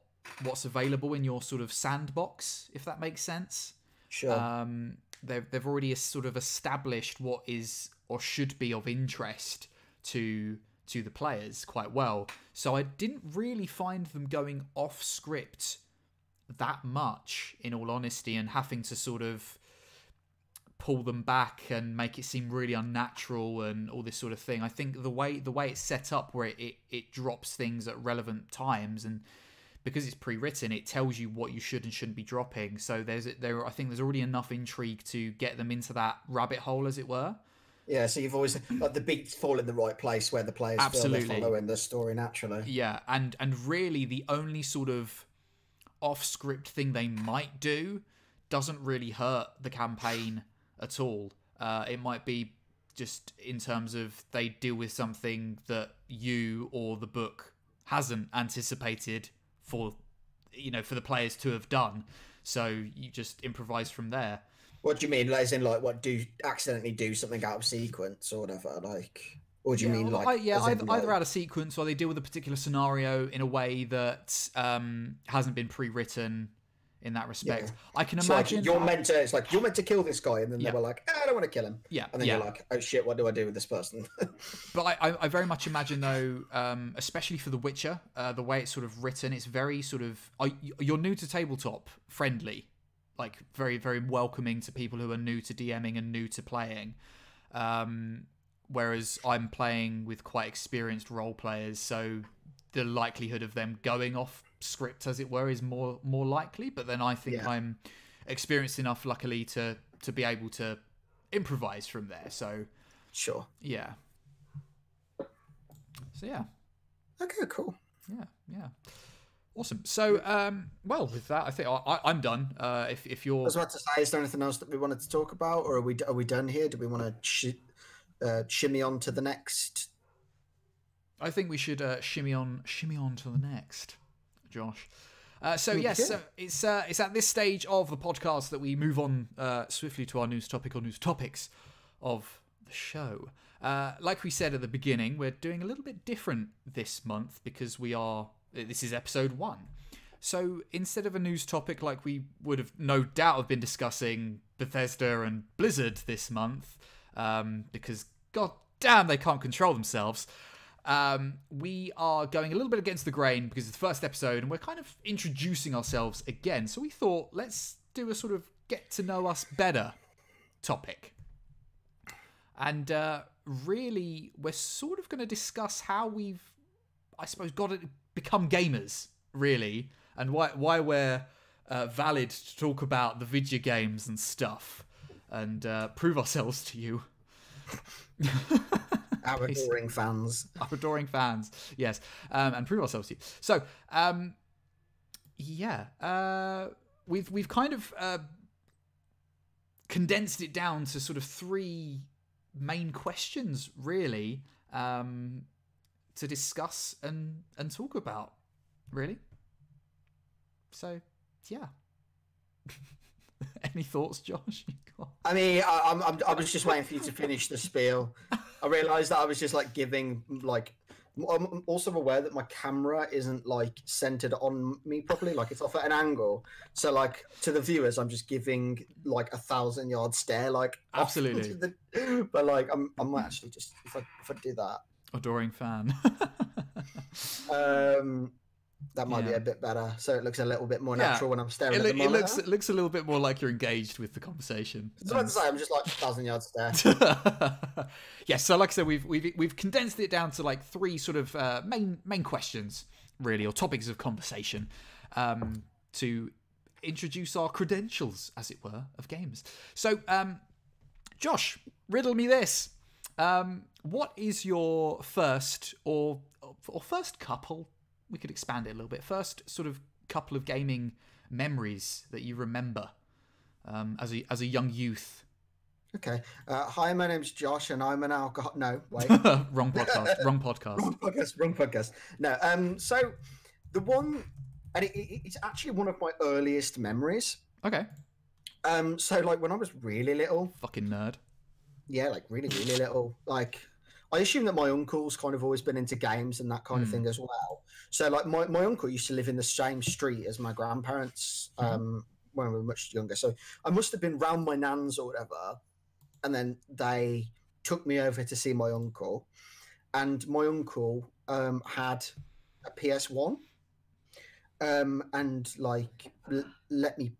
Speaker 1: what's available in your sort of sandbox, if that makes sense.
Speaker 2: Sure.
Speaker 1: Um, they've they've already sort of established what is or should be of interest to to the players quite well. So I didn't really find them going off script that much, in all honesty, and having to sort of pull them back and make it seem really unnatural and all this sort of thing. I think the way the way it's set up, where it, it, it drops things at relevant times and because it's pre-written, it tells you what you should and shouldn't be dropping. So there's there, I think there's already enough intrigue to get them into that rabbit hole, as it were.
Speaker 2: Yeah, so you've always like the beats fall in the right place where the players
Speaker 1: Absolutely.
Speaker 2: feel following the story naturally.
Speaker 1: Yeah, and and really the only sort of off-script thing they might do doesn't really hurt the campaign at all. Uh, it might be just in terms of they deal with something that you or the book hasn't anticipated for you know for the players to have done. So you just improvise from there.
Speaker 2: What do you mean? As in, like, what do accidentally do something out of sequence or whatever? Like, or do you
Speaker 1: yeah,
Speaker 2: mean like?
Speaker 1: I, yeah,
Speaker 2: in,
Speaker 1: either,
Speaker 2: like-
Speaker 1: either out of sequence or they deal with a particular scenario in a way that um, hasn't been pre-written in that respect. I can
Speaker 2: It's like
Speaker 1: imagine.
Speaker 2: you're meant to. It's like you're meant to kill this guy, and then
Speaker 1: Yeah.
Speaker 2: they were like, "Ah, "I don't want to kill him."
Speaker 1: yeah,
Speaker 2: And then
Speaker 1: yeah.
Speaker 2: you're like, "Oh shit, what do I do with this person?"
Speaker 1: But I, I, very much imagine though, um, especially for The Witcher, uh, the way it's sort of written, it's very sort of you're new to tabletop friendly, like very very welcoming to people who are new to DMing and new to playing. Um, whereas I'm playing with quite experienced role players, so the likelihood of them going off script, as it were, is more more likely. But then I think
Speaker 2: Yeah.
Speaker 1: I'm experienced enough, luckily, to to be able to improvise from there. So
Speaker 2: sure.
Speaker 1: yeah. So yeah,
Speaker 2: Okay, cool.
Speaker 1: yeah, yeah. Awesome. So, um, well, with that, I think I, I, I'm done. Uh, if if you're, I
Speaker 2: was about to say, is there anything else that we wanted to talk about, or are we are we done here? Do we want to sh- uh, shimmy on to the next?
Speaker 1: I think we should uh, shimmy on, shimmy on to the next, Josh. Uh, so yes, so it's uh, it's at this stage of the podcast that we move on uh, swiftly to our news topic or news topics of the show. Uh, like we said at the beginning, we're doing a little bit different this month because we are. This is episode one. So instead of a news topic like we would have no doubt have been discussing Bethesda and Blizzard this month, um, because god damn they can't control themselves. Um, we are going a little bit against the grain because it's the first episode and we're kind of introducing ourselves again. So we thought let's do a sort of get to know us better topic. And uh, really, we're sort of going to discuss how we've, I suppose, got to become gamers, really, and why why we're uh, valid to talk about the video games and stuff, and uh, prove ourselves to you.
Speaker 2: Our adoring fans.
Speaker 1: our adoring fans, yes, um, and prove ourselves to you. So, um, yeah, uh, we've we've kind of uh, condensed it down to sort of three main questions, really, um, to discuss and and talk about, really. So, yeah. Any thoughts, Josh?
Speaker 2: I mean, I, I'm, I'm, I was just waiting for you to finish the spiel. I realised that I was just like giving like. I'm also aware that my camera isn't like centered on me properly, like it's off at an angle. So, like to the viewers, I'm just giving like a thousand yard stare, like
Speaker 1: Absolutely.
Speaker 2: the- but like, I'm, I might actually just if I if I do that,
Speaker 1: Adoring fan.
Speaker 2: um, that might be a bit better. So it looks a little bit more
Speaker 1: Yeah.
Speaker 2: natural when I'm staring
Speaker 1: it,
Speaker 2: at the
Speaker 1: it
Speaker 2: monitor.
Speaker 1: looks it looks a little bit more like you're engaged with the conversation.
Speaker 2: I was about to say, I'm just like thousand yard stare.
Speaker 1: yes, so like I said, we've we've we've condensed it down to like three sort of uh, main main questions, really, or topics of conversation, um, to introduce our credentials, as it were, of games. So, um, Josh, riddle me this: um, What is your first or or first couple? We could expand it a little bit. First, sort of couple of gaming memories that you remember um, as a as a young youth.
Speaker 2: Okay. Uh, hi, my name's Josh, and I'm an alcohol. No, wait.
Speaker 1: wrong podcast. wrong podcast.
Speaker 2: wrong podcast. Wrong podcast. No. Um. So, the one, and it, it, it's actually one of my earliest memories.
Speaker 1: Okay.
Speaker 2: Um, so like when I was really little,
Speaker 1: Fucking nerd.
Speaker 2: yeah, like really, really little, like I assume that my uncle's kind of always been into games and that kind of
Speaker 1: Hmm.
Speaker 2: thing as well. So like my, my uncle used to live in the same street as my grandparents
Speaker 1: Mhm.
Speaker 2: um, when we were much younger. So I must have been round my nan's or whatever, and then they took me over to see my uncle, and my uncle um, had a PS One, um, and like l- let me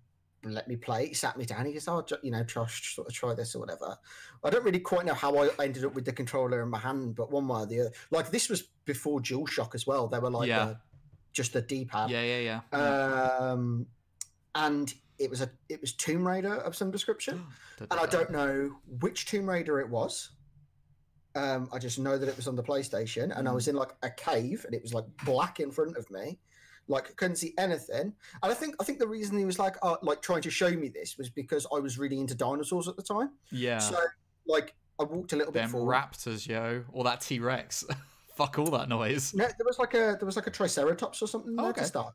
Speaker 2: let me play. He sat me down. He goes, "Oh, you know, Josh, sort of try this or whatever." I don't really quite know how I ended up with the controller in my hand, but one way or the other. Like this was before DualShock as well. They were like
Speaker 1: Yeah.
Speaker 2: the- just the D-pad.
Speaker 1: Yeah, yeah, yeah. yeah.
Speaker 2: Um, and it was a it was Tomb Raider of some description, and I don't know which Tomb Raider it was. Um, I just know that it was on the PlayStation, and I was in like a cave, and it was like black in front of me, like couldn't see anything. And I think I think the reason he was like uh, like trying to show me this was because I was really into dinosaurs at the time.
Speaker 1: Yeah.
Speaker 2: So like I walked a little bit
Speaker 1: Them
Speaker 2: forward.
Speaker 1: raptors, yo. Or that T Rex. Fuck all that noise.
Speaker 2: No, there was like a there was like a triceratops or something there
Speaker 1: Okay.
Speaker 2: to start,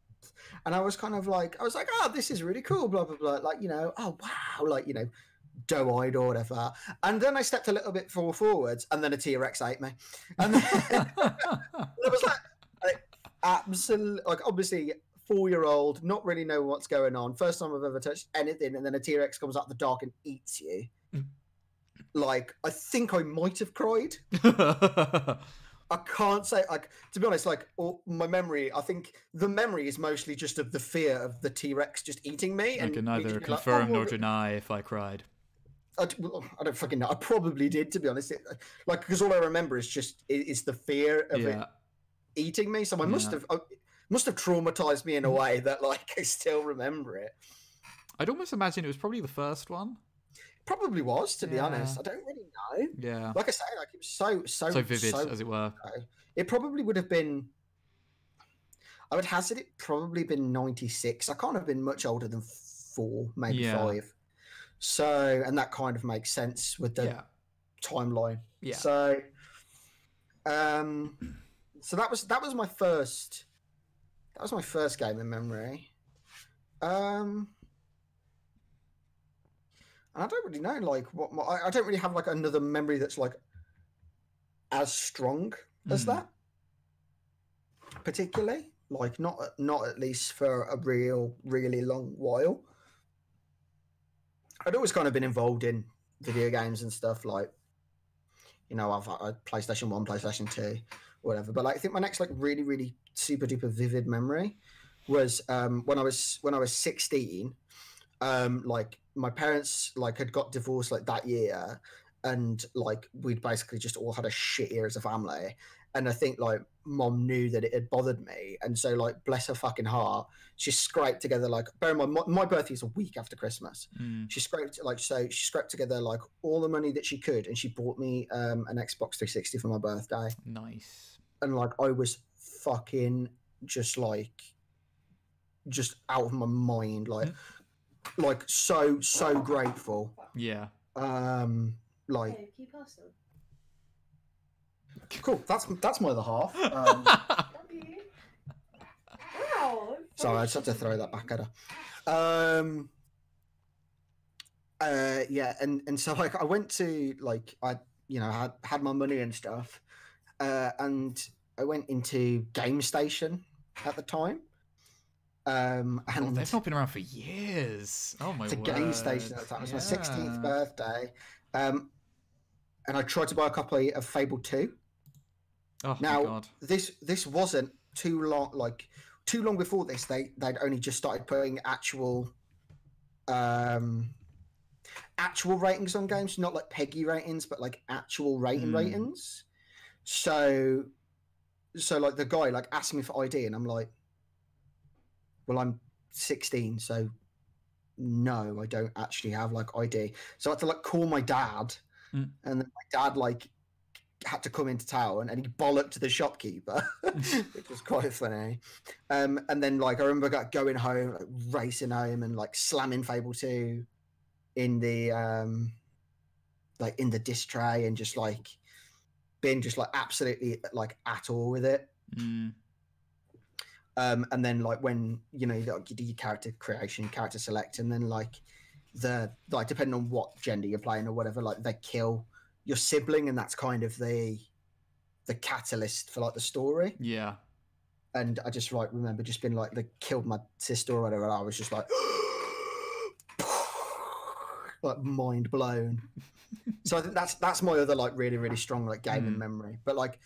Speaker 2: and I was kind of like I was like, oh, this is really cool, blah blah blah, like you know, oh wow, like you know, doe-eyed or whatever. And then I stepped a little bit forwards, and then a T Rex ate me, and then I was like, absolutely, like obviously four year old, not really know what's going on. First time I've ever touched anything, and then a T Rex comes out the dark and eats you.
Speaker 1: Mm.
Speaker 2: Like I think I might have cried. I can't say like to be honest. Like all, my memory, I think the memory is mostly just of the fear of the T Rex just eating me.
Speaker 1: I
Speaker 2: and
Speaker 1: can neither
Speaker 2: being like,
Speaker 1: confirm
Speaker 2: "Oh,
Speaker 1: nor deny if I cried.
Speaker 2: I, well, I don't fucking know. I probably did, to be honest. It, like because all I remember is just is the fear of it
Speaker 1: Yeah.
Speaker 2: Eating me. So I must have I, must have traumatized me in a way that like I still remember it.
Speaker 1: I'd almost imagine it was probably the first one.
Speaker 2: Probably was, to be honest. I don't really know.
Speaker 1: Yeah.
Speaker 2: Like I say, like it was so so
Speaker 1: So vivid,
Speaker 2: so
Speaker 1: as it were.
Speaker 2: It probably would have been. I would hazard it probably been ninety six. I can't have been much older than four, maybe
Speaker 1: Yeah.
Speaker 2: five. So, and that kind of makes sense with the
Speaker 1: Yeah.
Speaker 2: timeline.
Speaker 1: Yeah.
Speaker 2: So, um, so that was that was my first. That was my first game in memory. Um, and I don't really know, like what my, I, I don't really have like another memory that's like as strong as
Speaker 1: Mm.
Speaker 2: that. Particularly, like not not at least for a real really long while. I'd always kind of been involved in video games and stuff like you know, I've had PlayStation One, PlayStation Two, whatever. But like, I think my next like really, really super duper vivid memory was um, when I was when I was sixteen. Um, like my parents like had got divorced like that year, and like we'd basically just all had a shit year as a family. And I think like mom knew that it had bothered me, and so like bless her fucking heart, she scraped together like bear in mind my, my birthday is a week after Christmas
Speaker 1: Mm.
Speaker 2: she scraped like so she scraped together like all the money that she could and she bought me um an xbox 360 for my birthday
Speaker 1: Nice.
Speaker 2: And like i was fucking just like just out of my mind like like so so grateful
Speaker 1: Yeah.
Speaker 2: um like
Speaker 3: Okay, keep passing.
Speaker 2: cool that's that's my other half um
Speaker 3: Ow!
Speaker 2: Sorry, I just had to throw that back at her. Um, uh, yeah, and and so like I went to like I you know had had my money and stuff, uh, and I went into Game Station at the time. Um,
Speaker 1: Oh, they've not been around for years. Oh my
Speaker 2: to
Speaker 1: word.
Speaker 2: Game Station at the time. It was my sixteenth birthday. Um, and I tried to buy a copy of Fable Two.
Speaker 1: Oh
Speaker 2: Now-
Speaker 1: my god.
Speaker 2: this this wasn't too long like too long before this they they'd only just started putting actual um actual ratings on games not like PEGI ratings but like actual rating
Speaker 1: Hmm.
Speaker 2: ratings so so like the guy like asked me for id and i'm like well i'm 16 so no i don't actually have like id so i had to like call my dad
Speaker 1: Hmm.
Speaker 2: and then my dad like had to come into town and he bollocked the shopkeeper, which was quite funny. Um, and then like I remember like, going home, like, racing home, and like slamming Fable Two in the um, like in the disc tray, and just like being just like absolutely like at all with it.
Speaker 1: Mm.
Speaker 2: Um, and then like when you know you, like, you do your character creation, character select, and then like the like depending on what gender you're playing or whatever, like they kill your sibling, and that's kind of the the catalyst for like the story.
Speaker 1: Yeah.
Speaker 2: And I just like remember just being like they killed my sister or whatever, and I was just like like mind blown. so I think that's that's my other like really really strong like gaming
Speaker 1: Mm.
Speaker 2: memory. But like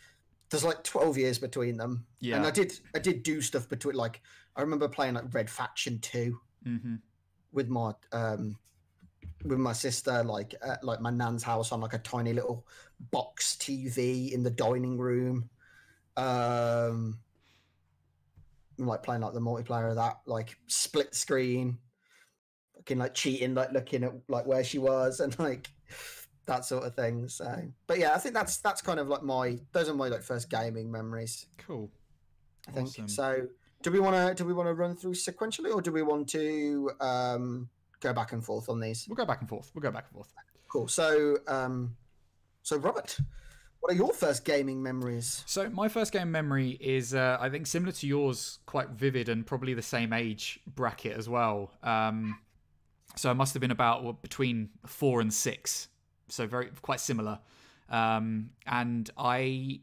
Speaker 2: there's like 12 years between them.
Speaker 1: Yeah.
Speaker 2: And I did I did do stuff between like I remember playing like Red Faction 2
Speaker 1: hmm
Speaker 2: with my um with my sister like at like my nan's house on like a tiny little box TV in the dining room. Um like playing like the multiplayer of that, like split screen, like cheating, like looking at like where she was and like that sort of thing. So, but yeah, I think that's that's kind of like my those are my like first gaming memories.
Speaker 1: Cool.
Speaker 2: I think
Speaker 1: Awesome.
Speaker 2: so. Do we want to do we want to run through sequentially, or do we want to um, go back and forth on these?
Speaker 1: We'll go back and forth. We'll go back and forth.
Speaker 2: Cool. So, um, so Robert, what are your first gaming memories?
Speaker 1: So my first game memory is, uh, I think, similar to yours, quite vivid and probably the same age bracket as well. Um, so I must have been about well, between four and six, so very quite similar. Um, and I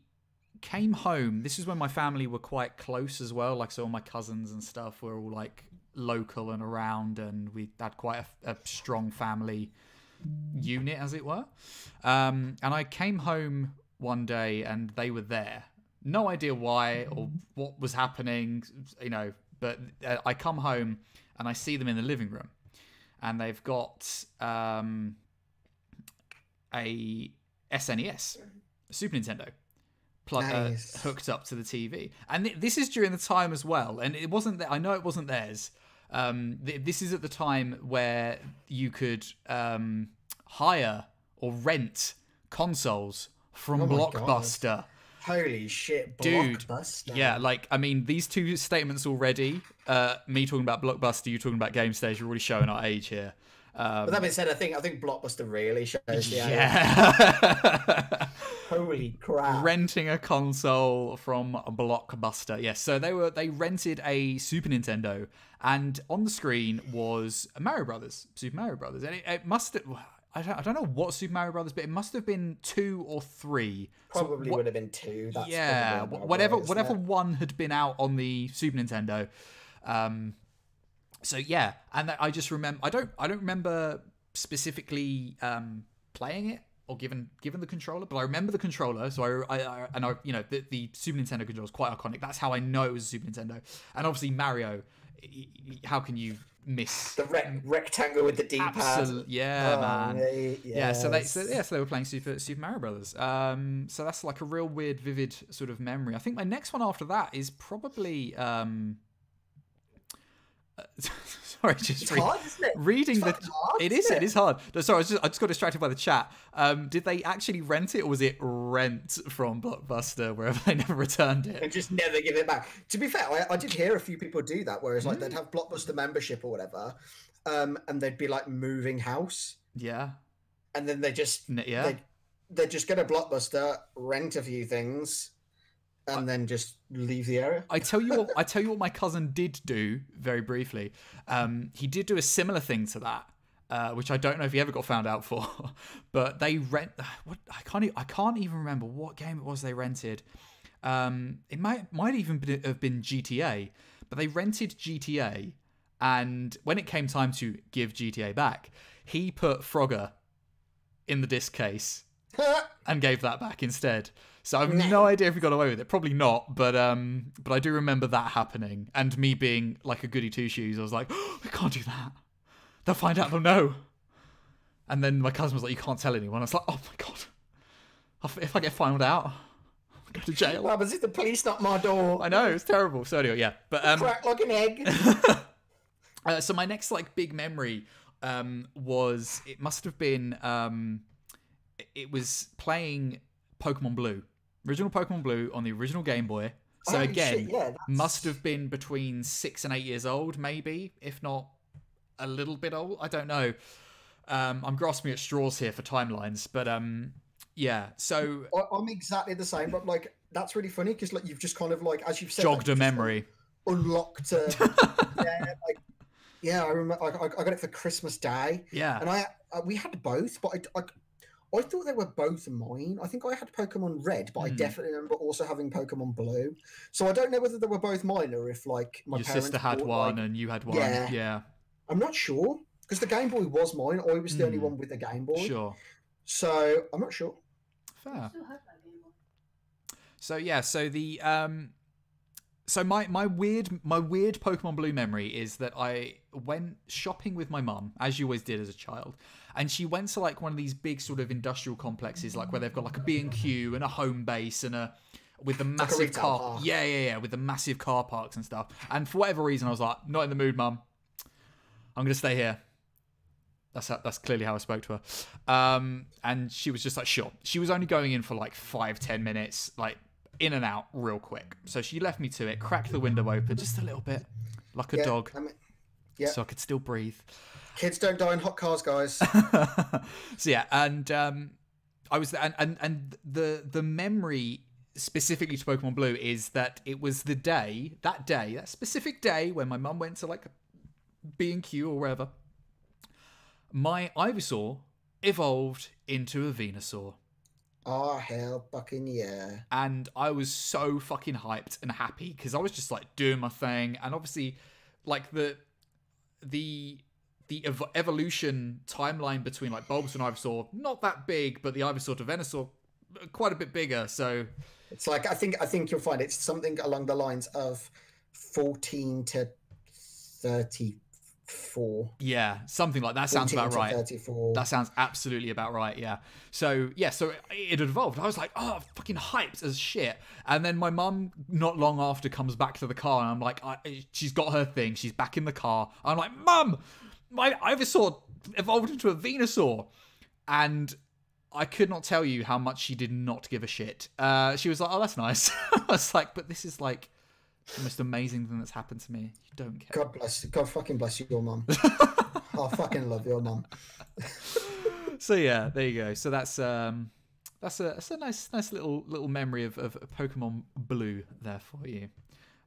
Speaker 1: came home. This is when my family were quite close as well. Like so, all my cousins and stuff were all like local and around, and we had quite a, a strong family unit, as it were. Um, and I came home one day and they were there. No idea why or what was happening, you know. But uh, I come home and I see them in the living room, and they've got um, a SNES, Super Nintendo, plug,
Speaker 2: Nice.
Speaker 1: uh, hooked up to the TV. And th- this is during the time as well. And it wasn't. Th- I know it wasn't theirs. Um, th- this is at the time where you could um, hire or rent consoles from
Speaker 2: Oh.
Speaker 1: Blockbuster.
Speaker 2: Holy shit,
Speaker 1: Dude,
Speaker 2: Blockbuster.
Speaker 1: Yeah, like I mean, these two statements already. Uh, me talking about Blockbuster, you talking about Game Stage, You're already showing our age here. Um,
Speaker 2: But that being said, I think I think Blockbuster really shows the age.
Speaker 1: yeah.
Speaker 2: Holy crap!
Speaker 1: renting a console from Blockbuster. Yes, so they were they rented a Super Nintendo, and on the screen was Mario Brothers, Super Mario Brothers, and it, it must. Have, I don't, I don't know what Super Mario Brothers, but it must have been two or three. So
Speaker 2: Probably
Speaker 1: what-
Speaker 2: would have been two. That's
Speaker 1: yeah, whatever
Speaker 2: isn't
Speaker 1: whatever
Speaker 2: it?
Speaker 1: one had been out on the Super Nintendo. Um, so yeah, and I just remember I don't I don't remember specifically um, playing it or given given the controller, but I remember the controller. So I, I, I and I you know the, the Super Nintendo controller is quite iconic. That's how I know it was Super Nintendo, and obviously Mario. How can you miss?
Speaker 2: The rec- rectangle with the D-pad.
Speaker 1: Yeah,
Speaker 2: Oh,
Speaker 1: man.
Speaker 2: mate,
Speaker 1: Yeah, so they so, yeah, so they were playing Super Super Mario Brothers. Um, so that's like a real weird, vivid sort of memory. I think my next one after that is probably um, sorry, just
Speaker 2: hard, isn't it?
Speaker 1: reading
Speaker 2: It's
Speaker 1: the.
Speaker 2: hard,
Speaker 1: It is.
Speaker 2: isn't
Speaker 1: It is hard. No, Sorry, I just, I just got distracted by the chat. Um, did they actually rent it, or was it rent from Blockbuster wherever they never returned it?
Speaker 2: and just never give it back. To be fair, I, I did hear a few people do that, whereas like
Speaker 1: Mm.
Speaker 2: they'd have Blockbuster membership or whatever, um, and they'd be like moving house,
Speaker 1: Yeah,
Speaker 2: and then they just
Speaker 1: yeah.
Speaker 2: they they just get a Blockbuster, rent a few things, and then just leave the area.
Speaker 1: I tell you what. I tell you what. My cousin did do very briefly. Um, he did do a similar thing to that, uh, which I don't know if he ever got found out for. But they rent. What I can't. I can't even remember what game it was they rented. Um, it might might even be, have been GTA, but they rented GTA, and when it came time to give GTA back, he put Frogger in the disc case and gave that back instead. So I've no idea if we got away with it. Probably not, but um, but I do remember that happening, and me being like a goody two shoes. I was like, oh, we can't do that. They'll find out. They'll know. And then my cousin was like, you can't tell anyone. I was like, oh my god, If- I get found out, I'll go to jail.
Speaker 2: What happens if the police knock my door?
Speaker 1: I know it's terrible. So anyway, yeah, but um,
Speaker 2: Crack like an egg.
Speaker 1: uh, so my next like big memory um, was it must have been um, it- it was playing Pokemon Blue, original Pokemon Blue on the original Game Boy. So
Speaker 2: Holy
Speaker 1: again,
Speaker 2: shit, yeah,
Speaker 1: must have been between six and eight years old, maybe, if not a little bit old. I don't know. Um, I'm grasping at straws here for timelines, but um, yeah. So
Speaker 2: I, I'm exactly the same, but like that's really funny because like you've just kind of like as you've said,
Speaker 1: jogged
Speaker 2: like,
Speaker 1: a memory.
Speaker 2: like, unlocked. Uh, yeah, like, yeah, I remember. I, I I got it for Christmas Day,
Speaker 1: Yeah.
Speaker 2: and I uh, we had both, but I, I I thought they were both mine. I think I had Pokemon Red, but I
Speaker 1: Hmm.
Speaker 2: definitely remember also having Pokemon Blue. So I don't know whether they were both mine or if like my
Speaker 1: Your
Speaker 2: parents
Speaker 1: sister had
Speaker 2: bought,
Speaker 1: one
Speaker 2: like-
Speaker 1: and you had one.
Speaker 2: Yeah.
Speaker 1: Yeah.
Speaker 2: I'm not sure because the Game Boy was mine. I was the only
Speaker 1: Hmm.
Speaker 2: one with the Game Boy,
Speaker 1: Sure.
Speaker 2: so I'm not sure.
Speaker 1: Fair.
Speaker 3: Still have that game on.
Speaker 1: So yeah, so the um so my my weird my weird Pokemon Blue memory is that I went shopping with my mum, as you always did as a child, and she went to like one of these big sort of industrial complexes, like where they've got like a B and Q and a home base and a with the massive
Speaker 2: retail
Speaker 1: car,
Speaker 2: park.
Speaker 1: yeah, yeah, yeah, with the massive car parks and stuff. And for whatever reason, I was like, not in the mood, mum. I'm gonna stay here. That's how, that's clearly how I spoke to her. Um, and she was just like, sure. She was only going in for like five, ten minutes, like in and out real quick. So she left me to it, cracked the window open just a little bit, like a
Speaker 2: Yeah,
Speaker 1: dog,
Speaker 2: I mean, yeah.
Speaker 1: so I could still breathe.
Speaker 2: Kids don't die in hot cars, guys.
Speaker 1: so yeah, and um, I was and and and the the memory specifically to Pokemon Blue is that it was the day that day that specific day when my mum went to like B and Q or wherever. My Ivysaur evolved into a Venusaur.
Speaker 2: oh hell, fucking yeah!
Speaker 1: and I was so fucking hyped and happy because I was just like doing my thing, and obviously, like the the the ev- evolution timeline between like Bulbasaur and Ivysaur not that big, but the Ivysaur to Venusaur quite a bit bigger. So
Speaker 2: It's like I think I think you'll find it's something along the lines of fourteen to thirty-four.
Speaker 1: yeah, something like that sounds about right.
Speaker 2: Thirty-four.
Speaker 1: That sounds absolutely about right, yeah. So, yeah, so it, evolved. I was like, oh, fucking hyped as shit. And then my mum, not long after, comes back to the car, and I'm like, I, she's got her thing. She's back in the car. I'm like, Mum, my Ivysaur evolved into a Venusaur. And I could not tell you how much she did not give a shit. Uh, she was like, oh, that's nice. I was like, but this is like the most amazing thing that's happened to me. You don't care.
Speaker 2: God bless. God fucking bless you, your mum. I fucking love your mum.
Speaker 1: so yeah, there you go. So that's um, that's a that's a nice nice little little memory of, of Pokemon Blue there for you.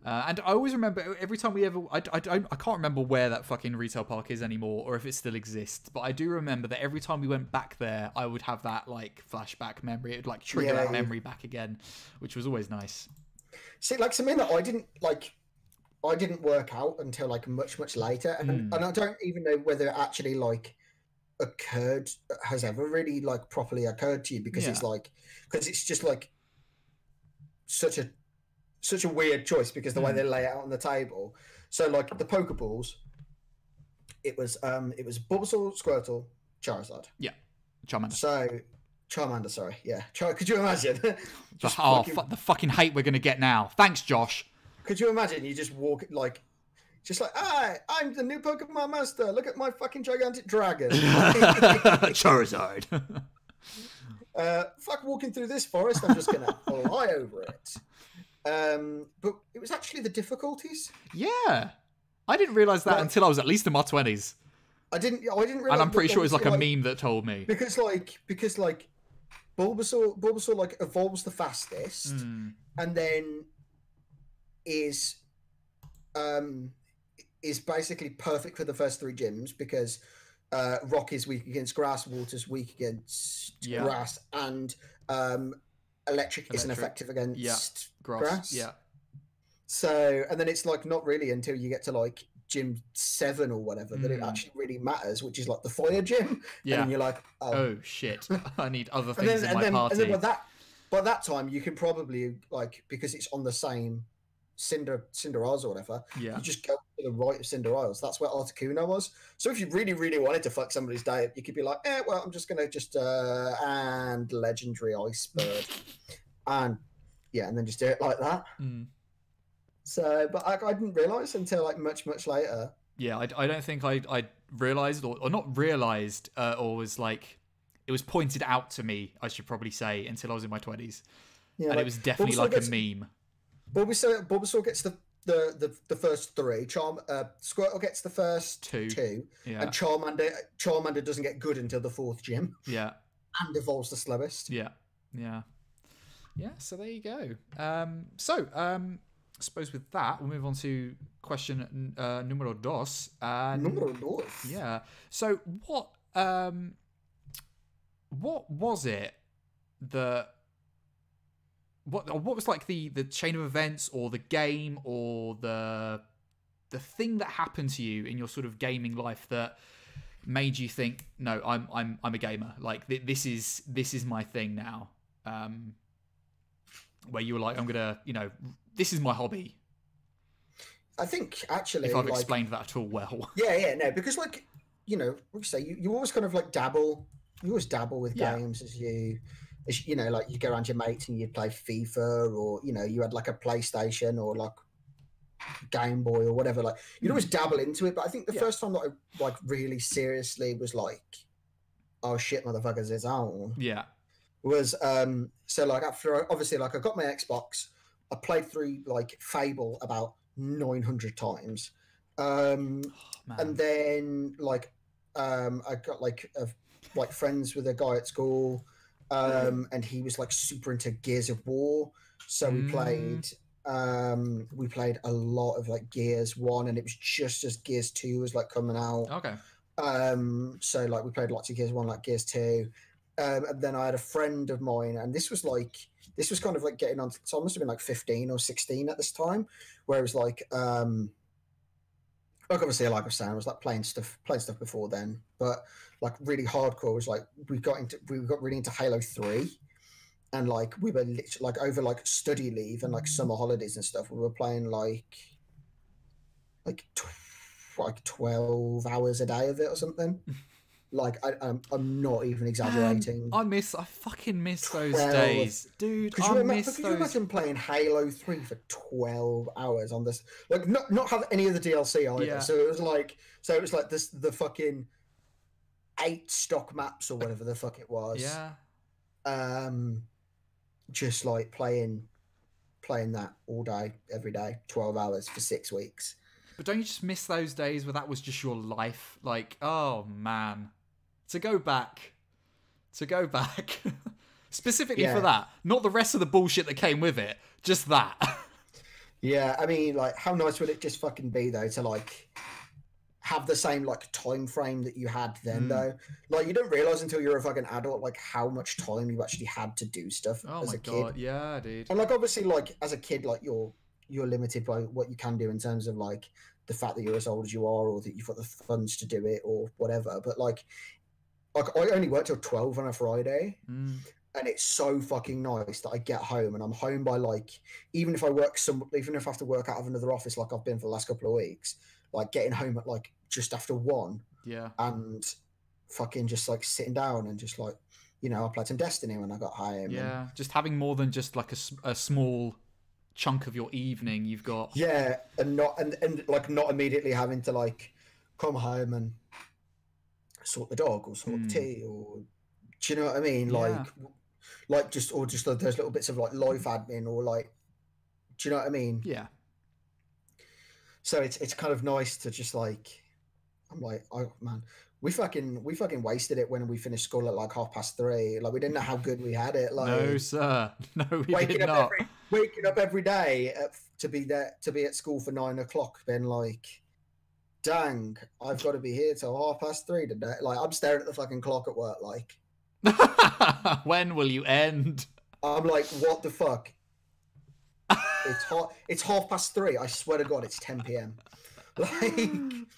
Speaker 1: Uh, and I always remember every time we ever I, I, don't- I can't remember where that fucking retail park is anymore or if it still exists but I do remember that every time we went back there I would have that like flashback memory it would like trigger
Speaker 2: Yeah.
Speaker 1: that memory back again which was always nice
Speaker 2: See, like something that I didn't like. I didn't work out until like much much later, and,
Speaker 1: Hmm.
Speaker 2: and I don't even know whether it actually like occurred has ever really like properly occurred to you because it's like because it's just like such a such a weird choice because the way
Speaker 1: Hmm.
Speaker 2: they lay it out on the table. So like the Pokeballs, it was um it was Bulbasaur, Squirtle, Charizard.
Speaker 1: Yeah, Charmander
Speaker 2: So Charmander, sorry, yeah. Char- could you imagine? Just
Speaker 1: oh
Speaker 2: fucking-
Speaker 1: fu- the fucking hate we're gonna get now thanks Josh
Speaker 2: Could you imagine you just walk like, just like, I, I'm the new Pokemon master. Look at my fucking gigantic dragon.
Speaker 1: Charizard
Speaker 2: uh, fuck walking through this forest. I'm just gonna fly over it. Um, but it was actually the difficulties.
Speaker 1: Yeah. I didn't realize that
Speaker 2: Like-
Speaker 1: until I was at least in my 20s.
Speaker 2: I didn't. I didn't. Realize
Speaker 1: And I'm pretty sure it was like a meme that told me.
Speaker 2: because like because like Bulbasaur Bulbasaur like evolves the fastest
Speaker 1: Mm,
Speaker 2: and then is um is basically perfect for the first three gyms because uh rock is weak against grass water's weak against
Speaker 1: Yeah.
Speaker 2: grass and um electric, isn't effective against
Speaker 1: Yeah. grass.
Speaker 2: Grass?
Speaker 1: Yeah.
Speaker 2: so and then it's like not really until you get to like gym seven or whatever that it
Speaker 1: Mm.
Speaker 2: actually really matters which is like the fire gym and
Speaker 1: Yeah.
Speaker 2: then you're like oh,
Speaker 1: Oh, shit. I need other
Speaker 2: and
Speaker 1: things
Speaker 2: then,
Speaker 1: in
Speaker 2: and
Speaker 1: my
Speaker 2: then,
Speaker 1: party.
Speaker 2: and then by that by that time you can probably like because it's on the same cinder cinder isles or whatever
Speaker 1: yeah.
Speaker 2: you just go to the right of cinder isles that's where articuno was so if you really really wanted to fuck somebody's day up you could be like eh well i'm just gonna just uh and legendary ice bird and yeah and then just do it like that
Speaker 1: Mm.
Speaker 2: so but i, I didn't realize until like much much later
Speaker 1: Yeah, I, I don't think I, I realized, or, or not realized, uh, or was like, it was pointed out to me, I should probably say, until I was in my 20s.
Speaker 2: yeah
Speaker 1: and
Speaker 2: like,
Speaker 1: it was definitely like a meme.
Speaker 2: Bulbasaur, Bulbasaur gets the, the the the first three charm uh squirtle gets the first
Speaker 1: Two.
Speaker 2: two
Speaker 1: Yeah.
Speaker 2: and Charmander Charmander doesn't get good until the fourth gym
Speaker 1: Yeah.
Speaker 2: and evolves the slowest.
Speaker 1: Yeah, yeah, yeah. So there you go. Um, so um, I suppose with that, we'll move on to question uh, numero dos. Uh,
Speaker 2: Numero dos.
Speaker 1: yeah. So what um what was it that what what was like the the chain of events or the game or the the thing that happened to you in your sort of gaming life that made you think no I'm I'm I'm a gamer. Like th- this is this is my thing now. Um where you were like I'm going to you know this is my hobby.
Speaker 2: I think actually,
Speaker 1: if I've
Speaker 2: like,
Speaker 1: explained that at all well.
Speaker 2: Yeah, yeah, no, because like you know, like you say, you, you always kind of like dabble. You always dabble with
Speaker 1: Yeah.
Speaker 2: games as you, you know, like you go around your mates and you'd play FIFA, or you know, you had like a PlayStation or like Game Boy or whatever. Like you'd always dabble into it, but I think the.
Speaker 1: Yeah.
Speaker 2: first time that I like really seriously was like, oh shit, motherfuckers, it's on.
Speaker 1: yeah
Speaker 2: was um so like after obviously like I got my Xbox, I played through like Fable about nine hundred times, um,
Speaker 1: man
Speaker 2: and then like um I got like a, like friends with a guy at school, um, and he was like super into Gears of War, so we
Speaker 1: Mm.
Speaker 2: played. Um, we played a lot of like Gears One, and it was just as Gears Two was like coming out.
Speaker 1: okay
Speaker 2: Um, so like we played lots of Gears One, like Gears Two. Um, and then I had a friend of mine, and this was like this was kind of like getting on. So I must have been like fifteen or sixteen at this time, where it was like, um, like obviously, like I was saying, I was like playing stuff, playing stuff before then, but like really hardcore was like we got into we got really into Halo Three, and like we were literally like over like study leave and like summer holidays and stuff. We were playing like like tw- like twelve hours a day of it or something. like I, I'm, I'm not even exaggerating.
Speaker 1: I miss, I fucking miss those days, dude.
Speaker 2: Could
Speaker 1: I
Speaker 2: you, ima-
Speaker 1: miss
Speaker 2: could you
Speaker 1: those.
Speaker 2: imagine playing Halo Three for twelve hours on this? Like, not not have any of the DLC either.
Speaker 1: Yeah.
Speaker 2: So it was like, so it was like this the fucking eight stock maps or whatever the fuck it was.
Speaker 1: Yeah,
Speaker 2: Um, just like playing, playing that all day, every day, twelve hours for six weeks.
Speaker 1: but don't you just miss those days where that was just your life? Like, oh man, to go back, to go back, specifically
Speaker 2: Yeah.
Speaker 1: for that, not the rest of the bullshit that came with it, just that.
Speaker 2: Yeah, I mean, like, how nice would it just fucking be though to like have the same like time frame that you had then
Speaker 1: Mm.
Speaker 2: though? Like, you don't realize until you're a fucking adult like how much time you actually had to do stuff
Speaker 1: oh
Speaker 2: as
Speaker 1: my
Speaker 2: a kid.
Speaker 1: god, yeah, dude.
Speaker 2: And like, obviously, like as a kid, like you're you're limited by what you can do in terms of like the fact that you're as old as you are, or that you've got the funds to do it, or whatever. But like, like I only work till twelve on a Friday
Speaker 1: Mm,
Speaker 2: and it's so fucking nice that I get home and I'm home by like even if I work some even if I have to work out of another office like I've been for the last couple of weeks, like getting home at like just after one
Speaker 1: yeah,
Speaker 2: and fucking just like sitting down and just like you know I played some Destiny when I got home. and-
Speaker 1: yeah. Just having more than just like a, a small chunk of your evening, you've got.
Speaker 2: yeah, and not and, and like not immediately having to like come home and sort the dog or sort
Speaker 1: Hmm.
Speaker 2: the tea or do you know what I mean?
Speaker 1: Yeah.
Speaker 2: Like like just or just like those little bits of like life admin or like do you know what I mean?
Speaker 1: Yeah,
Speaker 2: So it's it's kind of nice to just like I'm like, oh man, we fucking we fucking wasted it when we finished school at like half past three. Like we didn't know how good we had it. Like
Speaker 1: no, sir, no, we
Speaker 2: waking
Speaker 1: did
Speaker 2: up
Speaker 1: not.
Speaker 2: every waking up every day at, to be there to be at school for nine o'clock, being like, dang, I've got to be here till half past three today. Like I'm staring at the fucking clock at work. Like
Speaker 1: when will you end?
Speaker 2: I'm like, what the fuck? it's hot. It's half past three. I swear to God, it's ten p.m. Like.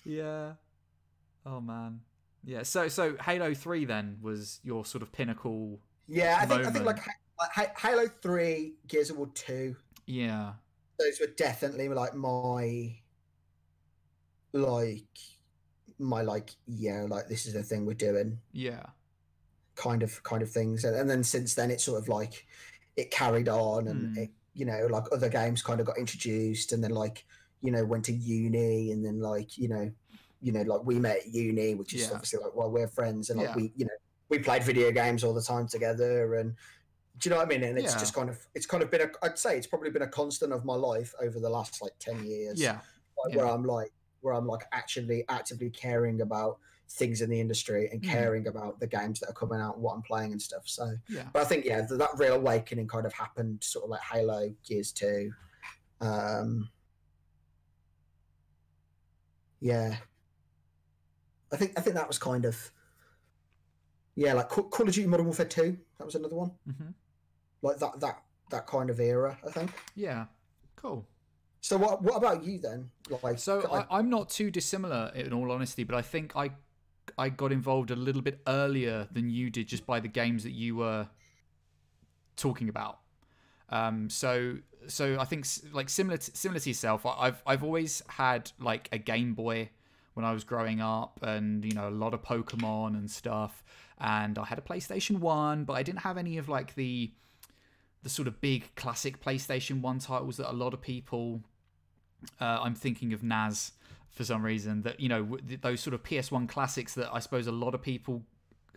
Speaker 1: yeah. Oh man. Yeah. So so Halo Three then was your sort of pinnacle.
Speaker 2: Yeah, I think I think like, like Halo Three, Gears of War Two.
Speaker 1: Yeah.
Speaker 2: Those were definitely like my like my like yeah like this is the thing we're doing
Speaker 1: Yeah.
Speaker 2: kind of kind of things and, and then since then it's sort of like it carried on and
Speaker 1: Hmm.
Speaker 2: it, you know like other games kind of got introduced and then like you know went to uni and then like you know you know like we met at uni which is
Speaker 1: Yeah.
Speaker 2: obviously like well we're friends and like
Speaker 1: Yeah.
Speaker 2: we you know we played video games all the time together and do you know what I mean? And it's
Speaker 1: Yeah.
Speaker 2: just kind of it's kind of been a I'd say it's probably been a constant of my life over the last like ten years.
Speaker 1: Yeah.
Speaker 2: like, where I'm like where I'm like actually actively caring about things in the industry and
Speaker 1: Mhm.
Speaker 2: caring about the games that are coming out and what I'm playing and stuff. So
Speaker 1: Yeah.
Speaker 2: but I think yeah, th- that real awakening kind of happened sort of like Halo, Gears Two, Um, yeah, I think I think that was kind of yeah, like Call of Duty Modern Warfare Two. That was another one,
Speaker 1: hmm
Speaker 2: like that that that kind of era. I think.
Speaker 1: Yeah, cool.
Speaker 2: So what what about you then? Like
Speaker 1: So I, I'm not too dissimilar in all honesty, but I think I I got involved a little bit earlier than you did, just by the games that you were talking about. Um, so so I think like similar to, similar to yourself, I've I've always had like a Game Boy when I was growing up, and you know a lot of Pokemon and stuff. And I had a PlayStation One, but I didn't have any of like the the sort of big classic PlayStation One titles that a lot of people. Uh, I'm thinking of Naz for some reason. That you know those sort of PS1 classics that I suppose a lot of people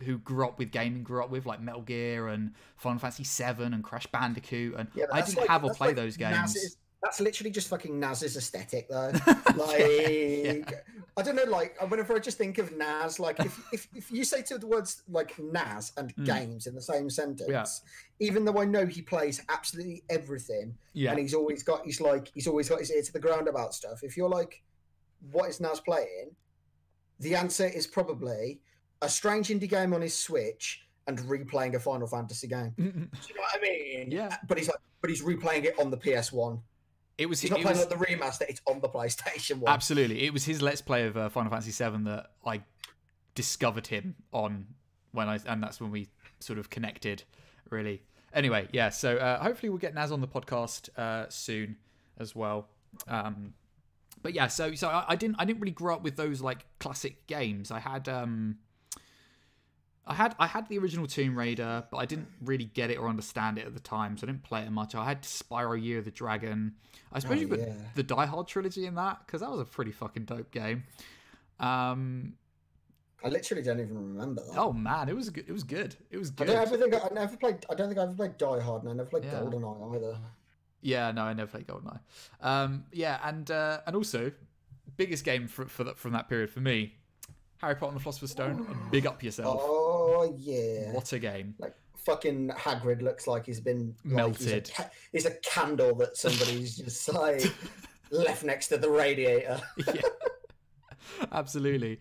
Speaker 1: who grew up with gaming grew up with, like Metal Gear and Final Fantasy VII and Crash Bandicoot. And
Speaker 2: yeah,
Speaker 1: I didn't
Speaker 2: like-
Speaker 1: have or play
Speaker 2: like
Speaker 1: those games.
Speaker 2: That's literally just fucking Naz's aesthetic, though. Like, I don't know. Like, whenever I just think of Naz, like if if, if you say to the words like Naz and
Speaker 1: Mm.
Speaker 2: games in the same sentence, even though I know he plays absolutely everything,
Speaker 1: Yeah,
Speaker 2: and he's always got he's like he's always got his ear to the ground about stuff. If you're like, what is Naz playing? The answer is probably a strange indie game on his Switch and replaying a Final Fantasy game. Do you know what I mean?
Speaker 1: Yeah.
Speaker 2: But he's like, but he's replaying it on the PS One.
Speaker 1: It was.
Speaker 2: He's
Speaker 1: It
Speaker 2: not playing
Speaker 1: was
Speaker 2: like the remaster; it's on the PlayStation One.
Speaker 1: absolutely. It was his Let's Play of uh, Final Fantasy VII that I discovered him on when I, and that's when we sort of connected, really. Anyway, yeah. So uh, hopefully we'll get Naz on the podcast uh, soon as well. Um, but yeah, so so I, I didn't I didn't really grow up with those like classic games. I had um, I had I had the original Tomb Raider, but I didn't really get it or understand it at the time, so I didn't play it much. I had Spyro Year of the Dragon. I suppose
Speaker 2: Oh,
Speaker 1: you put
Speaker 2: yeah.
Speaker 1: the Die Hard trilogy in that because that was a pretty fucking dope game. Um,
Speaker 2: I literally don't even remember that.
Speaker 1: oh man, it was good. It was good. It was
Speaker 2: I
Speaker 1: good.
Speaker 2: don't ever think I, I never played. I don't think I ever played Die Hard, and I never played
Speaker 1: Yeah.
Speaker 2: GoldenEye either.
Speaker 1: Yeah, no, I never played GoldenEye. Um, yeah, and uh, and also biggest game for, for that from that period for me, Harry Potter and the Philosopher's Stone. Big up yourself.
Speaker 2: Oh yeah.
Speaker 1: What a game!
Speaker 2: Like fucking Hagrid looks like he's been like, he's a
Speaker 1: Melted.
Speaker 2: He's a, candle that somebody's just like left next to the radiator.
Speaker 1: yeah. Absolutely.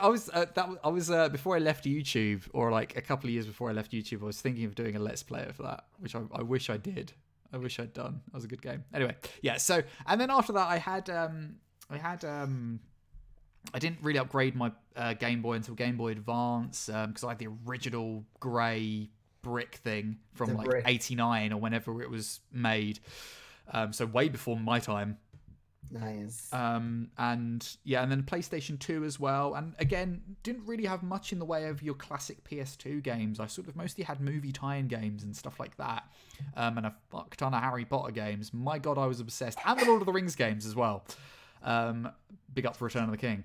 Speaker 1: I, was uh, that I was uh, before I left YouTube, or like a couple of years before I left YouTube. I was thinking of doing a let's play for that, which I, I wish I did. I wish I'd done. That was a good game. Anyway, yeah. So and then after that, I had um, I had um, I didn't really upgrade my uh, Game Boy until Game Boy Advance because I had the original grey brick thing from
Speaker 2: The
Speaker 1: like
Speaker 2: brick.
Speaker 1: '89 or whenever it was made. Um, so way before my time.
Speaker 2: Nice.
Speaker 1: Um, and yeah, and then PlayStation 2 as well. And again, didn't really have much in the way of your classic PS2 games. I sort of mostly had movie tie in games and stuff like that. Um, and a fuck ton of Harry Potter games. My god, I was obsessed. And the Lord of the Rings games as well. Um, big up for Return of the King.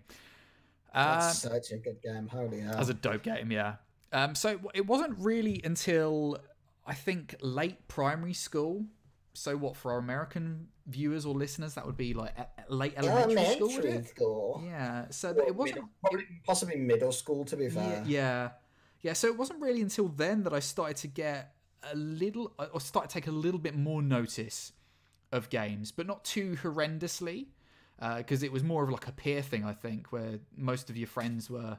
Speaker 1: Uh,
Speaker 2: That's such a good game. Holy hell.
Speaker 1: as a dope game, yeah. Um, so it wasn't really until I think late primary school. So what for our American viewers or listeners, that would be like late elementary, school, would it?
Speaker 2: school.
Speaker 1: Yeah. So
Speaker 2: Well,
Speaker 1: it wasn't.
Speaker 2: middle- probably, possibly middle school, to be
Speaker 1: Yeah,
Speaker 2: fair.
Speaker 1: yeah, yeah. So it wasn't really until then that I started to get a little, or started to take a little bit more notice of games, but not too horrendously, Uh, because it was more of like a peer thing, I think, where most of your friends were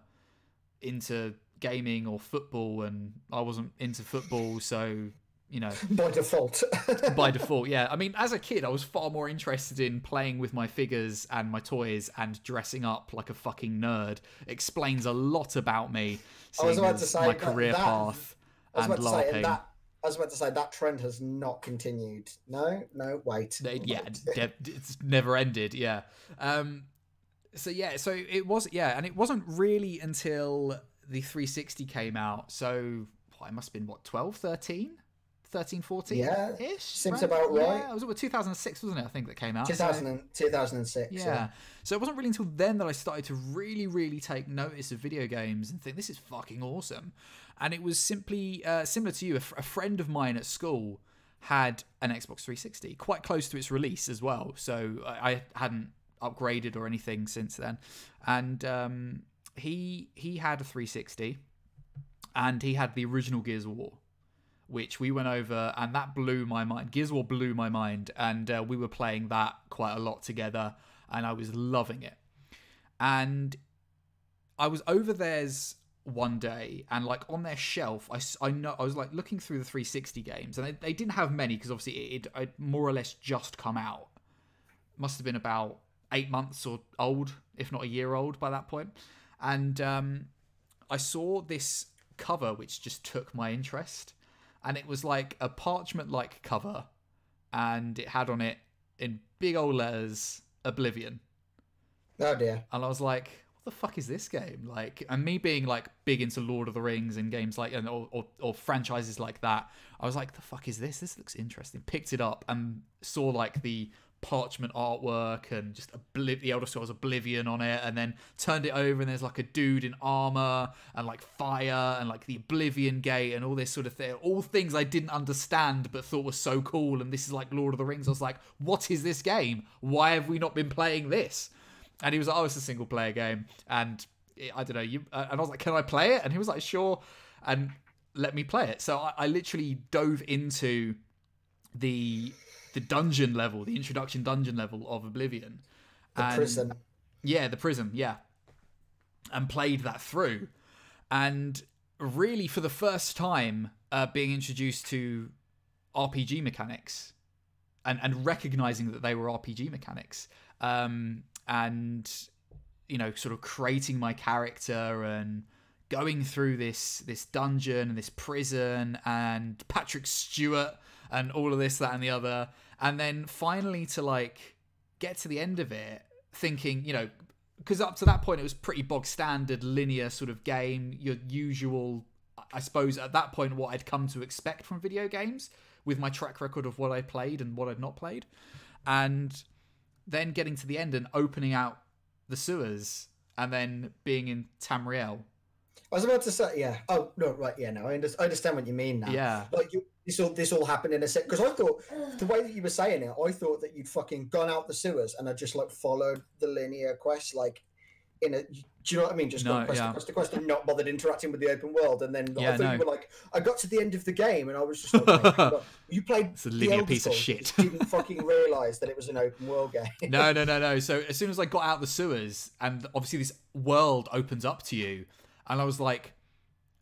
Speaker 1: into gaming or football, and I wasn't into football, so you know
Speaker 2: By default.
Speaker 1: by default yeah i mean as a kid i was far more interested in playing with my figures and my toys and dressing up like a fucking nerd explains a lot about me
Speaker 2: I was about to say
Speaker 1: my
Speaker 2: that-
Speaker 1: career
Speaker 2: that-
Speaker 1: path
Speaker 2: I was
Speaker 1: and
Speaker 2: about to say,
Speaker 1: larping
Speaker 2: and that. I was about to say that trend has not continued. No, no, wait.
Speaker 1: Yeah de- it's never ended yeah um so yeah so it was yeah and it wasn't really until the 360 came out so well, it must have been what 12 13 13 14
Speaker 2: Yeah,
Speaker 1: ish
Speaker 2: seems about right.
Speaker 1: yeah it was what 2006 wasn't it i think that came out So-
Speaker 2: 2000 and, 2006.
Speaker 1: Yeah.
Speaker 2: Yeah.
Speaker 1: So it wasn't really until then that I started to really, really take notice of video games and think this is fucking awesome. And it was simply uh, similar to you. A, f- a friend of mine at school had an Xbox 360, quite close to its release as well. So I, I hadn't upgraded or anything since then. And um, he he had a 360, and he had the original Gears of War which we went over, and that blew my mind. Gears blew my mind, and uh, we were playing that quite a lot together, and I was loving it. And I was over theirs one day, and like on their shelf, I, I know I was like looking through the 360 games, and they, they didn't have many because obviously it, it, it more or less just come out. Must have been about eight months or old, if not a year old by that point. And um, I saw this cover which just took my interest, and it was like a parchment-like cover, and it had on it in big old letters Oblivion
Speaker 2: Oh dear.
Speaker 1: and I was like, "What the fuck is this game?" Like, and me being like big into Lord of the Rings and games like and or, or, or franchises like that, I was like, "The fuck is this? This looks interesting." Picked it up and saw like the parchment artwork and just Obliv- the Elder Scrolls Oblivion on it, and then turned it over and there's like a dude in armor and like fire and like the Oblivion Gate and all this sort of thing. All things I didn't understand but thought were so cool. And this is like Lord of the Rings. I was like, "What is this game? Why have we not been playing this?" And he was like, "Oh, it's a single player game." And I don't know. You uh, and I was like, "Can I play it?" And he was like, "Sure," and let me play it. So I, I literally dove into the the dungeon level, the introduction dungeon level of Oblivion.
Speaker 2: The
Speaker 1: And-
Speaker 2: prison.
Speaker 1: yeah, the prison, yeah. And played that through. And really, for the first time, uh, being introduced to RPG mechanics and, and recognizing that they were RPG mechanics. Um, and, you know, sort of creating my character and going through this this dungeon and this prison and Patrick Stewart and all of this, that, and the other. And then finally to like get to the end of it thinking, you know, because up to that point it was pretty bog standard linear sort of game, your usual, I suppose at that point what I'd come to expect from video games with my track record of what I played and what I'd not played, and then getting to the end and opening out the sewers and then being in Tamriel.
Speaker 2: I was about to say, yeah. Oh no, right, yeah. No, I, under- I understand what you mean now.
Speaker 1: Yeah.
Speaker 2: Like you, this all this all happened in a sec. Because I thought the way that you were saying it, I thought that you'd fucking gone out the sewers and had just like followed the linear quest, like in a. Do you know what I mean? Just
Speaker 1: No,
Speaker 2: quest
Speaker 1: yeah.
Speaker 2: to quest to quest and not bothered interacting with the open world. And then
Speaker 1: Yeah,
Speaker 2: I thought
Speaker 1: no.
Speaker 2: you were like, I got to the end of the game and I was just like, oh "Wait, you played
Speaker 1: It's a linear piece of shit.
Speaker 2: Didn't fucking realize that it was an open world game.
Speaker 1: no, no, no, no. So as soon as I got out the sewers, and obviously this world opens up to you, and I was like,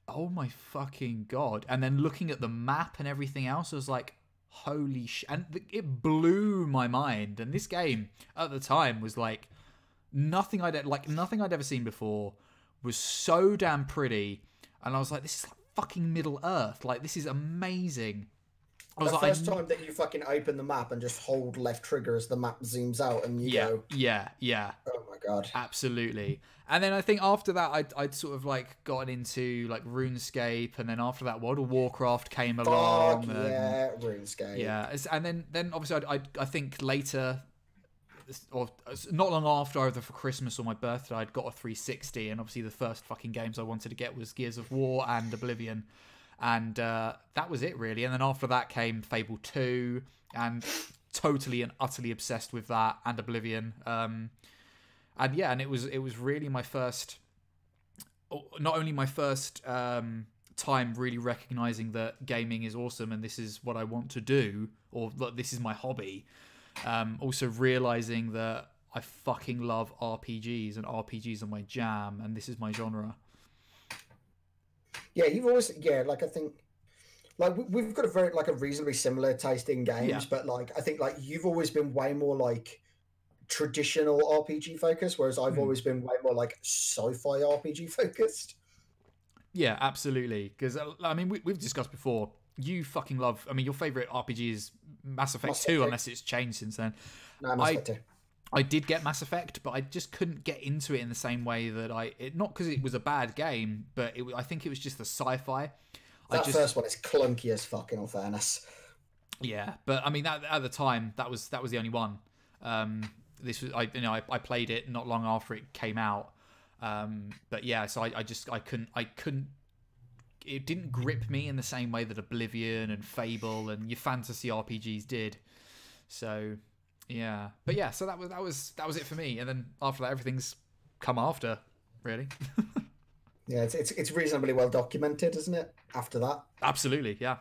Speaker 1: "Oh my fucking god!" And then looking at the map and everything else, I was like, "Holy sh!" And th- it blew my mind. And this game at the time was like nothing I'd like nothing I'd ever seen before. Was so damn pretty, and I was like, "This is like fucking Middle Earth. Like this is amazing." I was
Speaker 2: the
Speaker 1: like, I
Speaker 2: first time that you fucking open the map and just hold left trigger as the map zooms out and you
Speaker 1: yeah,
Speaker 2: go,
Speaker 1: yeah, yeah.
Speaker 2: oh my god.
Speaker 1: Absolutely. And then I think after that, I'd, I'd sort of like gotten into like RuneScape, and then after that, World of Warcraft came along.
Speaker 2: Fuck
Speaker 1: and,
Speaker 2: yeah, RuneScape.
Speaker 1: yeah. And then, then obviously, I, I, I think later, or not long after, either for Christmas or my birthday, I'd got a 360, and obviously the first fucking games I wanted to get was Gears of War and Oblivion, and uh, that was it really. And then after that came Fable 2, and totally and utterly obsessed with that and Oblivion. Um, and yeah, and it was it was really my first, not only my first um, time really recognizing that gaming is awesome and this is what I want to do or this is my hobby. Um, also realizing that I fucking love RPGs and RPGs are my jam and this is my genre.
Speaker 2: Yeah, you've always yeah, like I think like we- we've got a very like a reasonably similar taste in games,
Speaker 1: Yeah.
Speaker 2: but like I think like you've always been way more like traditional RPG focused, whereas I've
Speaker 1: Hmm.
Speaker 2: always been way more like sci-fi RPG focused.
Speaker 1: Yeah, absolutely. Because I mean, we, we've discussed before. You fucking love. I mean, your favorite RPG is Mass Effect
Speaker 2: Mass
Speaker 1: Two,
Speaker 2: Effect.
Speaker 1: unless it's changed since then.
Speaker 2: No, Mass
Speaker 1: I-
Speaker 2: Effect two.
Speaker 1: I did get Mass Effect, but I just couldn't get into it in the same way that I. It, not because it was a bad game, but it, I think it was just the sci-fi. I
Speaker 2: That
Speaker 1: just
Speaker 2: first one is clunky as fuck. In all fairness,
Speaker 1: yeah, but I mean that at the time that was that was the only one. Um, this was I you know I, I played it not long after it came out. Um, but yeah, so I, I just I couldn't I couldn't. It didn't grip me in the same way that Oblivion and Fable and your fantasy RPGs did. So yeah, but yeah, so that was that was that was it for me. And then after that, everything's come after, really.
Speaker 2: Yeah, it's, it's it's reasonably well documented, isn't it? After that,
Speaker 1: Absolutely, yeah.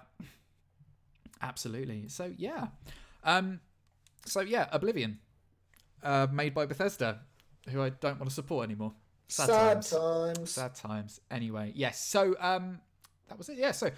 Speaker 1: Absolutely. So yeah. Um so yeah, Oblivion. Uh made by Bethesda, who I don't want to support anymore. Sad
Speaker 2: sad,
Speaker 1: times.
Speaker 2: times.
Speaker 1: Sad times. Anyway, yes. So um that was it. Yeah, so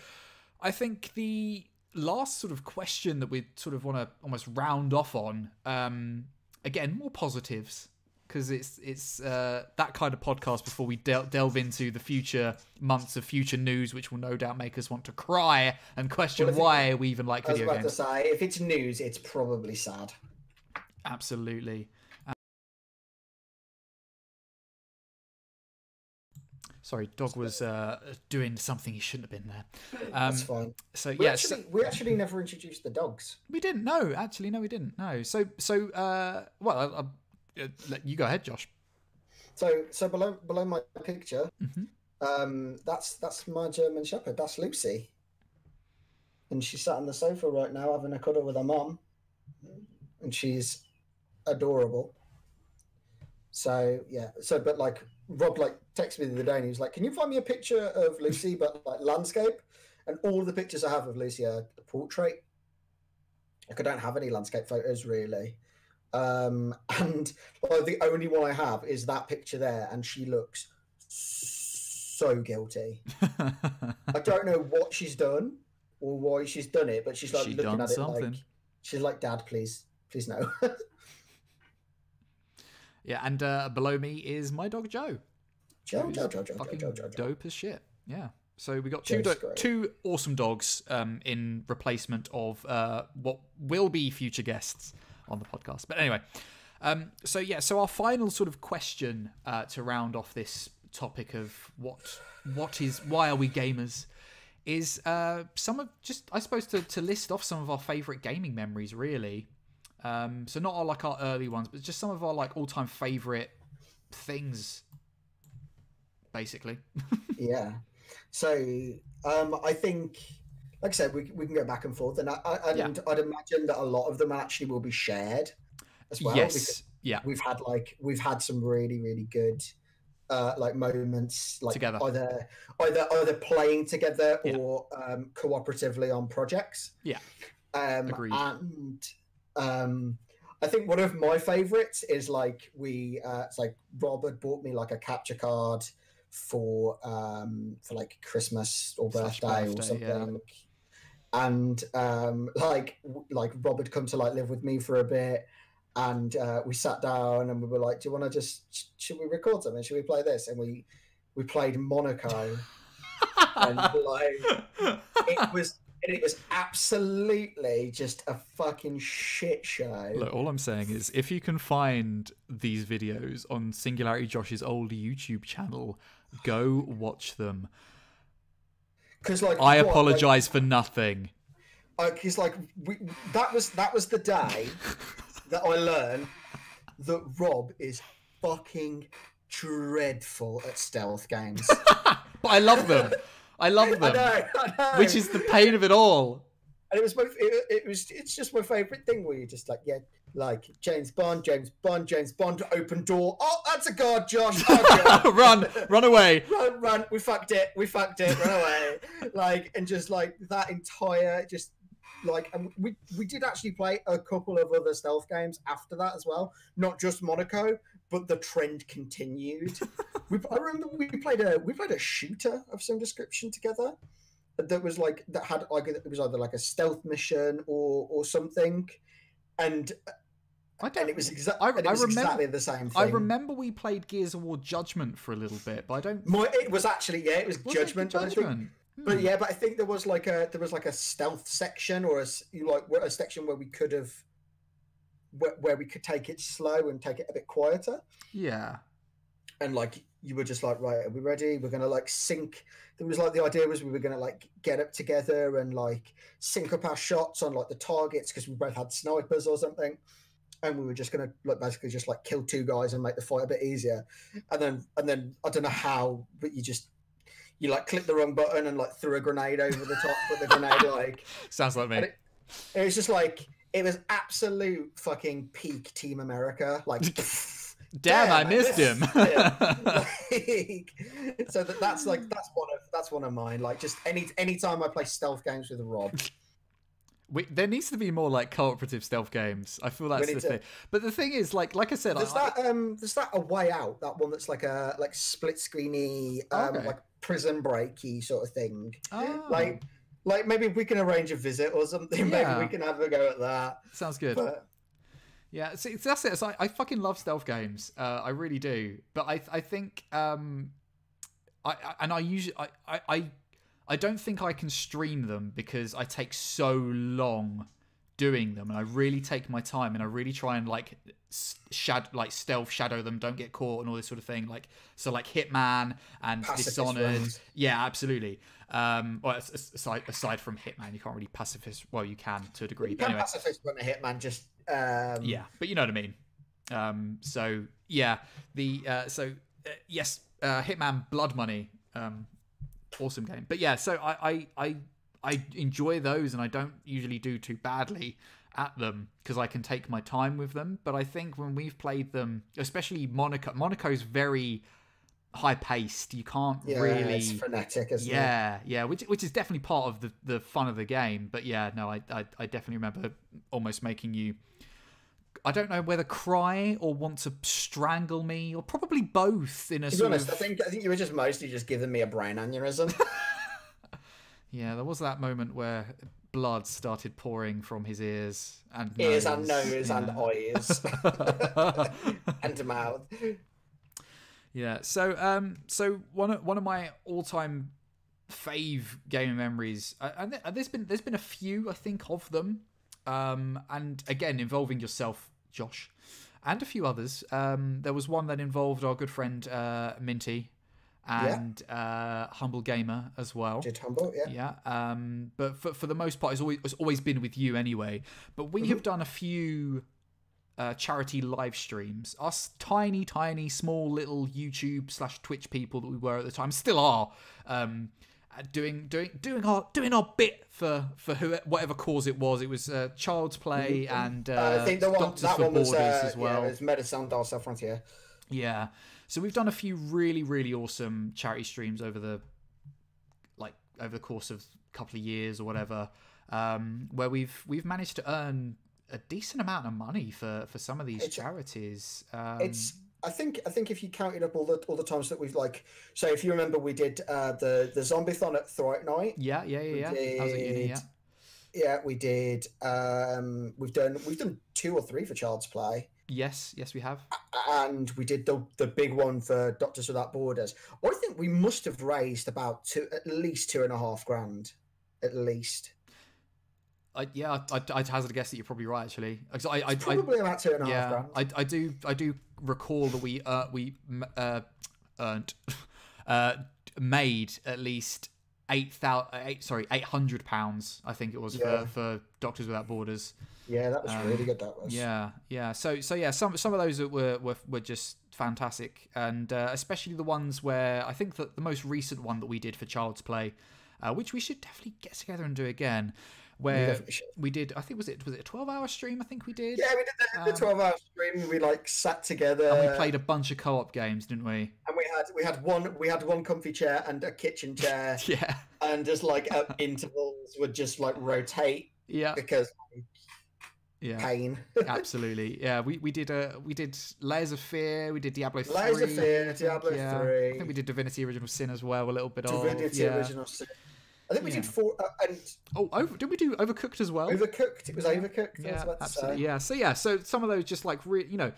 Speaker 1: I think the last sort of question that we sort of want to almost round off on um again, more positives because it's it's uh, that kind of podcast before we del- delve into the future months of future news, which will no doubt make us want to cry and question
Speaker 2: Well, if it-
Speaker 1: why we even like
Speaker 2: I was
Speaker 1: video
Speaker 2: about
Speaker 1: games.
Speaker 2: to say, if it's news, it's probably sad.
Speaker 1: Absolutely. Sorry, dog was uh, doing something he shouldn't have been there. Um,
Speaker 2: That's fine.
Speaker 1: so
Speaker 2: We
Speaker 1: yeah,
Speaker 2: actually
Speaker 1: so,
Speaker 2: we actually never introduced the dogs.
Speaker 1: we didn't. No, actually, no, we didn't. No. So so uh, well, I, I, uh, let you go ahead, Josh.
Speaker 2: So so below below my picture,
Speaker 1: Mhm.
Speaker 2: um, that's that's my German Shepherd. That's Lucy, and she's sat on the sofa right now having a cuddle with her mom, and she's adorable. So yeah, so but like Rob like texted me the other day and he was like, "Can you find me a picture of Lucy, but like landscape?" And all the pictures I have of Lucy are a portrait. Like I don't have any landscape photos really. Um, and well, the only one I have is that picture there, and she looks so guilty. I don't know what she's done or why she's done it, but she's like
Speaker 1: She
Speaker 2: looking
Speaker 1: done
Speaker 2: at it
Speaker 1: something.
Speaker 2: like she's like, "Dad, please, please no."
Speaker 1: yeah, and uh, below me is my dog Joe.
Speaker 2: Joe, Joe, Joe, Joe, Joe, Joe, Joe.
Speaker 1: dope as shit. Yeah. So we got two do- two awesome dogs um, in replacement of uh, what will be future guests on the podcast. But anyway, um, so yeah, so our final sort of question uh, to round off this topic of what what is why are we gamers is uh, some of just I suppose to, to list off some of our favorite gaming memories really. Um, so not all like our early ones, but just some of our like all time favorite things, basically.
Speaker 2: Yeah. So um, I think, like I said, we, we can go back and forth, and I, I and
Speaker 1: Yeah.
Speaker 2: I'd imagine that a lot of them actually will be shared as well.
Speaker 1: yes, yeah,
Speaker 2: we've had like we've had some really really good uh like moments like
Speaker 1: Together.
Speaker 2: either either either playing together
Speaker 1: Yeah.
Speaker 2: or um cooperatively on projects
Speaker 1: Yeah.
Speaker 2: um
Speaker 1: Agreed.
Speaker 2: and um i think one of my favorites is like we uh it's like rob had bought me like a capture card for um for like christmas or
Speaker 1: Slash
Speaker 2: birthday, or
Speaker 1: birthday, yeah.
Speaker 2: something and um like like rob had come to like live with me for a bit and uh, we sat down and we were like, "Do you want to just should we record something? Should we play this?" And we we played Monaco, and like it was and it was absolutely just a fucking shit show.
Speaker 1: Look, all I'm saying is if you can find these videos on Singularity Josh's old YouTube channel, go watch them.
Speaker 2: Because like
Speaker 1: I
Speaker 2: what, like-
Speaker 1: apologize for nothing.
Speaker 2: because like we, that was that was the day that I learned that Rob is fucking dreadful at stealth games.
Speaker 1: But I love them. I love
Speaker 2: I
Speaker 1: them.
Speaker 2: know, I know.
Speaker 1: Which is the pain of it all.
Speaker 2: And it was my it, it was it's just my favorite thing where you're just like yeah like James Bond James Bond James Bond open door. Oh that's a guard Josh. Oh,
Speaker 1: run, run away.
Speaker 2: run run. We fucked it. We fucked it. Run away. Like and just like that entire just like and we we did actually play a couple of other stealth games after that as well. Not just Monaco but the trend continued. We, I remember we played a we played a shooter of some description together that was like that had like it was either like a stealth mission or or something and
Speaker 1: I don't.
Speaker 2: and it was, exa-
Speaker 1: I-
Speaker 2: it
Speaker 1: I remember-
Speaker 2: exactly the same thing
Speaker 1: I remember we played Gears of War Judgment for a little bit, but I don't.
Speaker 2: My, it was actually yeah it was,
Speaker 1: Was it
Speaker 2: judgment, but think-
Speaker 1: Judgment.
Speaker 2: But
Speaker 1: Hmm.
Speaker 2: yeah, but I think there was like a there was like a stealth section or a you like a section where we could have where, where we could take it slow and take it a bit quieter,
Speaker 1: Yeah.
Speaker 2: and like you were just like, right, are we ready? We're gonna like sync. There was like the idea was we were gonna like get up together and like sync up our shots on like the targets because we both had snipers or something. And we were just gonna like basically just like kill two guys and make the fight a bit easier, and then and then I don't know how, but you just you like click the wrong button and like threw a grenade over the top, but the grenade like
Speaker 1: Sounds like me.
Speaker 2: It- it was just like it was absolute fucking peak Team America. Like
Speaker 1: Damn, I missed him.
Speaker 2: Yeah. like so that, that's like that's one of that's one of mine. Like just any any time I play stealth games with Rob,
Speaker 1: We, there needs to be more like cooperative stealth games. I feel that's the
Speaker 2: to-
Speaker 1: thing. But the thing is, like, like I said,
Speaker 2: there's
Speaker 1: I,
Speaker 2: that um there's that a way out that one that's like a like split screeny um
Speaker 1: Okay.
Speaker 2: like prison breaky sort of thing.
Speaker 1: Oh,
Speaker 2: Like like maybe we can arrange a visit or something.
Speaker 1: Yeah.
Speaker 2: Maybe we can have a go at that.
Speaker 1: sounds good.
Speaker 2: But
Speaker 1: Yeah, see, that's it. It's like, I fucking love stealth games. Uh, I really do. But I, I think, um, I, I and I usually, I, I, I, I don't think I can stream them because I take so long doing them, and I really take my time, and I really try and like, shad, like stealth shadow them, don't get caught, and all this sort of thing. Like, so like Hitman and
Speaker 2: Pacifist
Speaker 1: Dishonored. Yeah, absolutely. Um, well, as- as- aside aside from Hitman, you can't really pacifist. Well, you can to a degree.
Speaker 2: you
Speaker 1: but
Speaker 2: can
Speaker 1: anyway.
Speaker 2: pacifist run a hitman just um
Speaker 1: Yeah, but you know what I mean. Um, so yeah, the uh, so uh, yes, uh, Hitman Blood Money, um, awesome game. But yeah, so I I I, I enjoy those, and I don't usually do too badly at them because I can take my time with them. But I think when we've played them, especially Monaco, Monaco's very high paced. You can't
Speaker 2: yeah,
Speaker 1: really
Speaker 2: it's frenetic, isn't it?
Speaker 1: yeah, yeah, which which is definitely part of the the fun of the game. But yeah, no, I I, I definitely remember almost making you. I don't know whether cry or want to strangle me or probably both in a
Speaker 2: To be
Speaker 1: sort
Speaker 2: honest,
Speaker 1: of.
Speaker 2: I think I think you were just mostly just giving me a brain aneurysm.
Speaker 1: Yeah, there was that moment where blood started pouring from his ears and
Speaker 2: Ears
Speaker 1: nose,
Speaker 2: and nose and eyes and mouth.
Speaker 1: Yeah. So, um, so one of one of my all-time fave gaming memories, uh, and there's been there's been a few, I think, of them, um, and again involving yourself, Josh, and a few others. Um, there was one that involved our good friend uh, Minty, and uh, Humble Gamer as well.
Speaker 2: Did humble, yeah.
Speaker 1: Yeah. Um, but for, for the most part, it's always, it's always been with you anyway. But we have done a few uh, charity live streams. Us tiny, tiny, small little YouTube slash Twitch people that we were at the time, still are, um, doing doing doing our doing our bit for for who, whatever cause it was. It was uh, Child's Play and uh,
Speaker 2: Uh, I think the one
Speaker 1: Doctors
Speaker 2: that
Speaker 1: for
Speaker 2: one was
Speaker 1: Borders
Speaker 2: uh,
Speaker 1: as well.
Speaker 2: Yeah, it was Medicine d'Alsa Frontier.
Speaker 1: Yeah. So we've done a few really, really awesome charity streams over the like over the course of a couple of years or whatever, um, where we've we've managed to earn a decent amount of money for for some of these
Speaker 2: It's-
Speaker 1: charities. Um,
Speaker 2: It's I think I think if you counted up all the all the times that we've like so if you remember we did uh, the the zombie-thon at Fright Night.
Speaker 1: yeah, yeah, yeah, yeah. I was uni,
Speaker 2: did-
Speaker 1: yeah.
Speaker 2: Yeah, we did. Um, we've done we've done two or three for Child's Play,
Speaker 1: Yes, yes, we have.
Speaker 2: and we did the the big one for Doctors Without Borders. I think we must have raised about two, at least two and a half grand, at least.
Speaker 1: I, yeah, I, I'd hazard a guess that you're probably right. actually. I, I, I,
Speaker 2: Probably about two and a half
Speaker 1: yeah,
Speaker 2: grand.
Speaker 1: I, I do I do recall that we uh, we uh, earned uh, made at least eight thousand eight sorry eight hundred pounds I think it was
Speaker 2: Yeah.
Speaker 1: for, for Doctors Without Borders.
Speaker 2: yeah, that was
Speaker 1: um,
Speaker 2: really good. That was.
Speaker 1: Yeah, yeah. So so yeah, some some of those that were were, were just fantastic, and uh, especially the ones where I think that the most recent one that we did for Child's Play, uh, which we should definitely get together and do again. Where we did, I think was it was it a twelve hour stream? I think we did.
Speaker 2: Yeah, we did the, the
Speaker 1: Um,
Speaker 2: twelve hour stream. We like sat together
Speaker 1: And we played a bunch of co-op games, didn't we?
Speaker 2: and we had we had one we had one comfy chair and a kitchen chair,
Speaker 1: Yeah,
Speaker 2: and just like at intervals would just like rotate
Speaker 1: yeah,
Speaker 2: because
Speaker 1: yeah.
Speaker 2: pain.
Speaker 1: Absolutely, yeah. We we did uh, we did Layers of Fear, we did Diablo three,
Speaker 2: Layers of
Speaker 1: I
Speaker 2: Fear,
Speaker 1: think,
Speaker 2: Diablo
Speaker 1: yeah.
Speaker 2: 3.
Speaker 1: I think we did Divinity Original Sin as well, a little bit of
Speaker 2: Divinity
Speaker 1: yeah.
Speaker 2: Original Sin. I think we did four uh, and
Speaker 1: Oh, over, did we do Overcooked as well?
Speaker 2: Overcooked. It was Overcooked. I was
Speaker 1: yeah,
Speaker 2: about to
Speaker 1: absolutely.
Speaker 2: say.
Speaker 1: Yeah. So yeah, so some of those just like re- you know,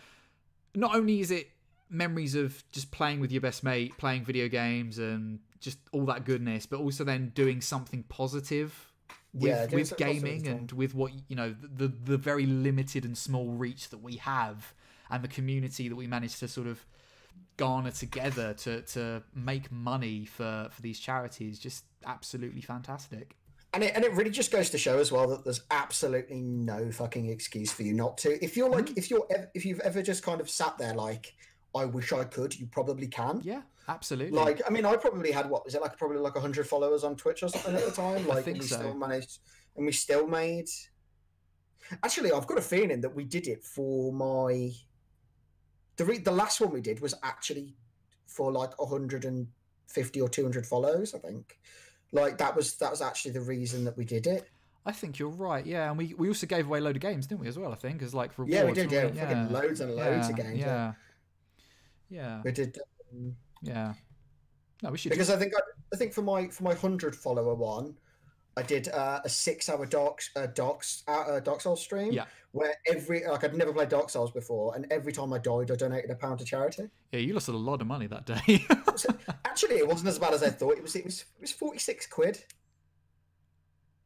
Speaker 1: not only is it memories of just playing with your best mate, playing video games, and just all that goodness, but also then doing something positive with
Speaker 2: Yeah,
Speaker 1: with gaming and with what you know the the very limited and small reach that we have and the community that we managed to sort of garner together to to make money for for these charities just absolutely fantastic
Speaker 2: And it, and it really just goes to show as well that there's absolutely no fucking excuse for you not to. If you're like,
Speaker 1: Mm.
Speaker 2: if you're, ev- if you've ever just kind of sat there like, I wish I could, you probably can.
Speaker 1: yeah absolutely
Speaker 2: Like, I mean, I probably had what was it like? Probably like hundred followers on Twitch or something at the time. Like,
Speaker 1: I
Speaker 2: think we
Speaker 1: so.
Speaker 2: still managed, and we still made. Actually, I've got a feeling that we did it for my. The re- the last one we did was actually for like 150 or 200 follows. I think. Like that was that was actually the reason that we did it.
Speaker 1: I think you're right. Yeah, and we, we also gave away a load of games, didn't we, as well? I think as like rewards.
Speaker 2: Yeah, we did. Yeah,
Speaker 1: wasn't
Speaker 2: loads and loads
Speaker 1: yeah,
Speaker 2: of games.
Speaker 1: Yeah. Yeah.
Speaker 2: We did. Um,
Speaker 1: Yeah. No, we should.
Speaker 2: because I think I, I think for my for my hundred follower one, I did uh, a six hour Dark uh, Dark uh, uh, Dark Souls stream.
Speaker 1: Yeah.
Speaker 2: Where every like I'd never played Dark Souls before, and every time I died, I donated a pound to charity.
Speaker 1: yeah, you lost a lot of money that day.
Speaker 2: So, actually, it wasn't as bad as I thought. It was it was it was forty six quid.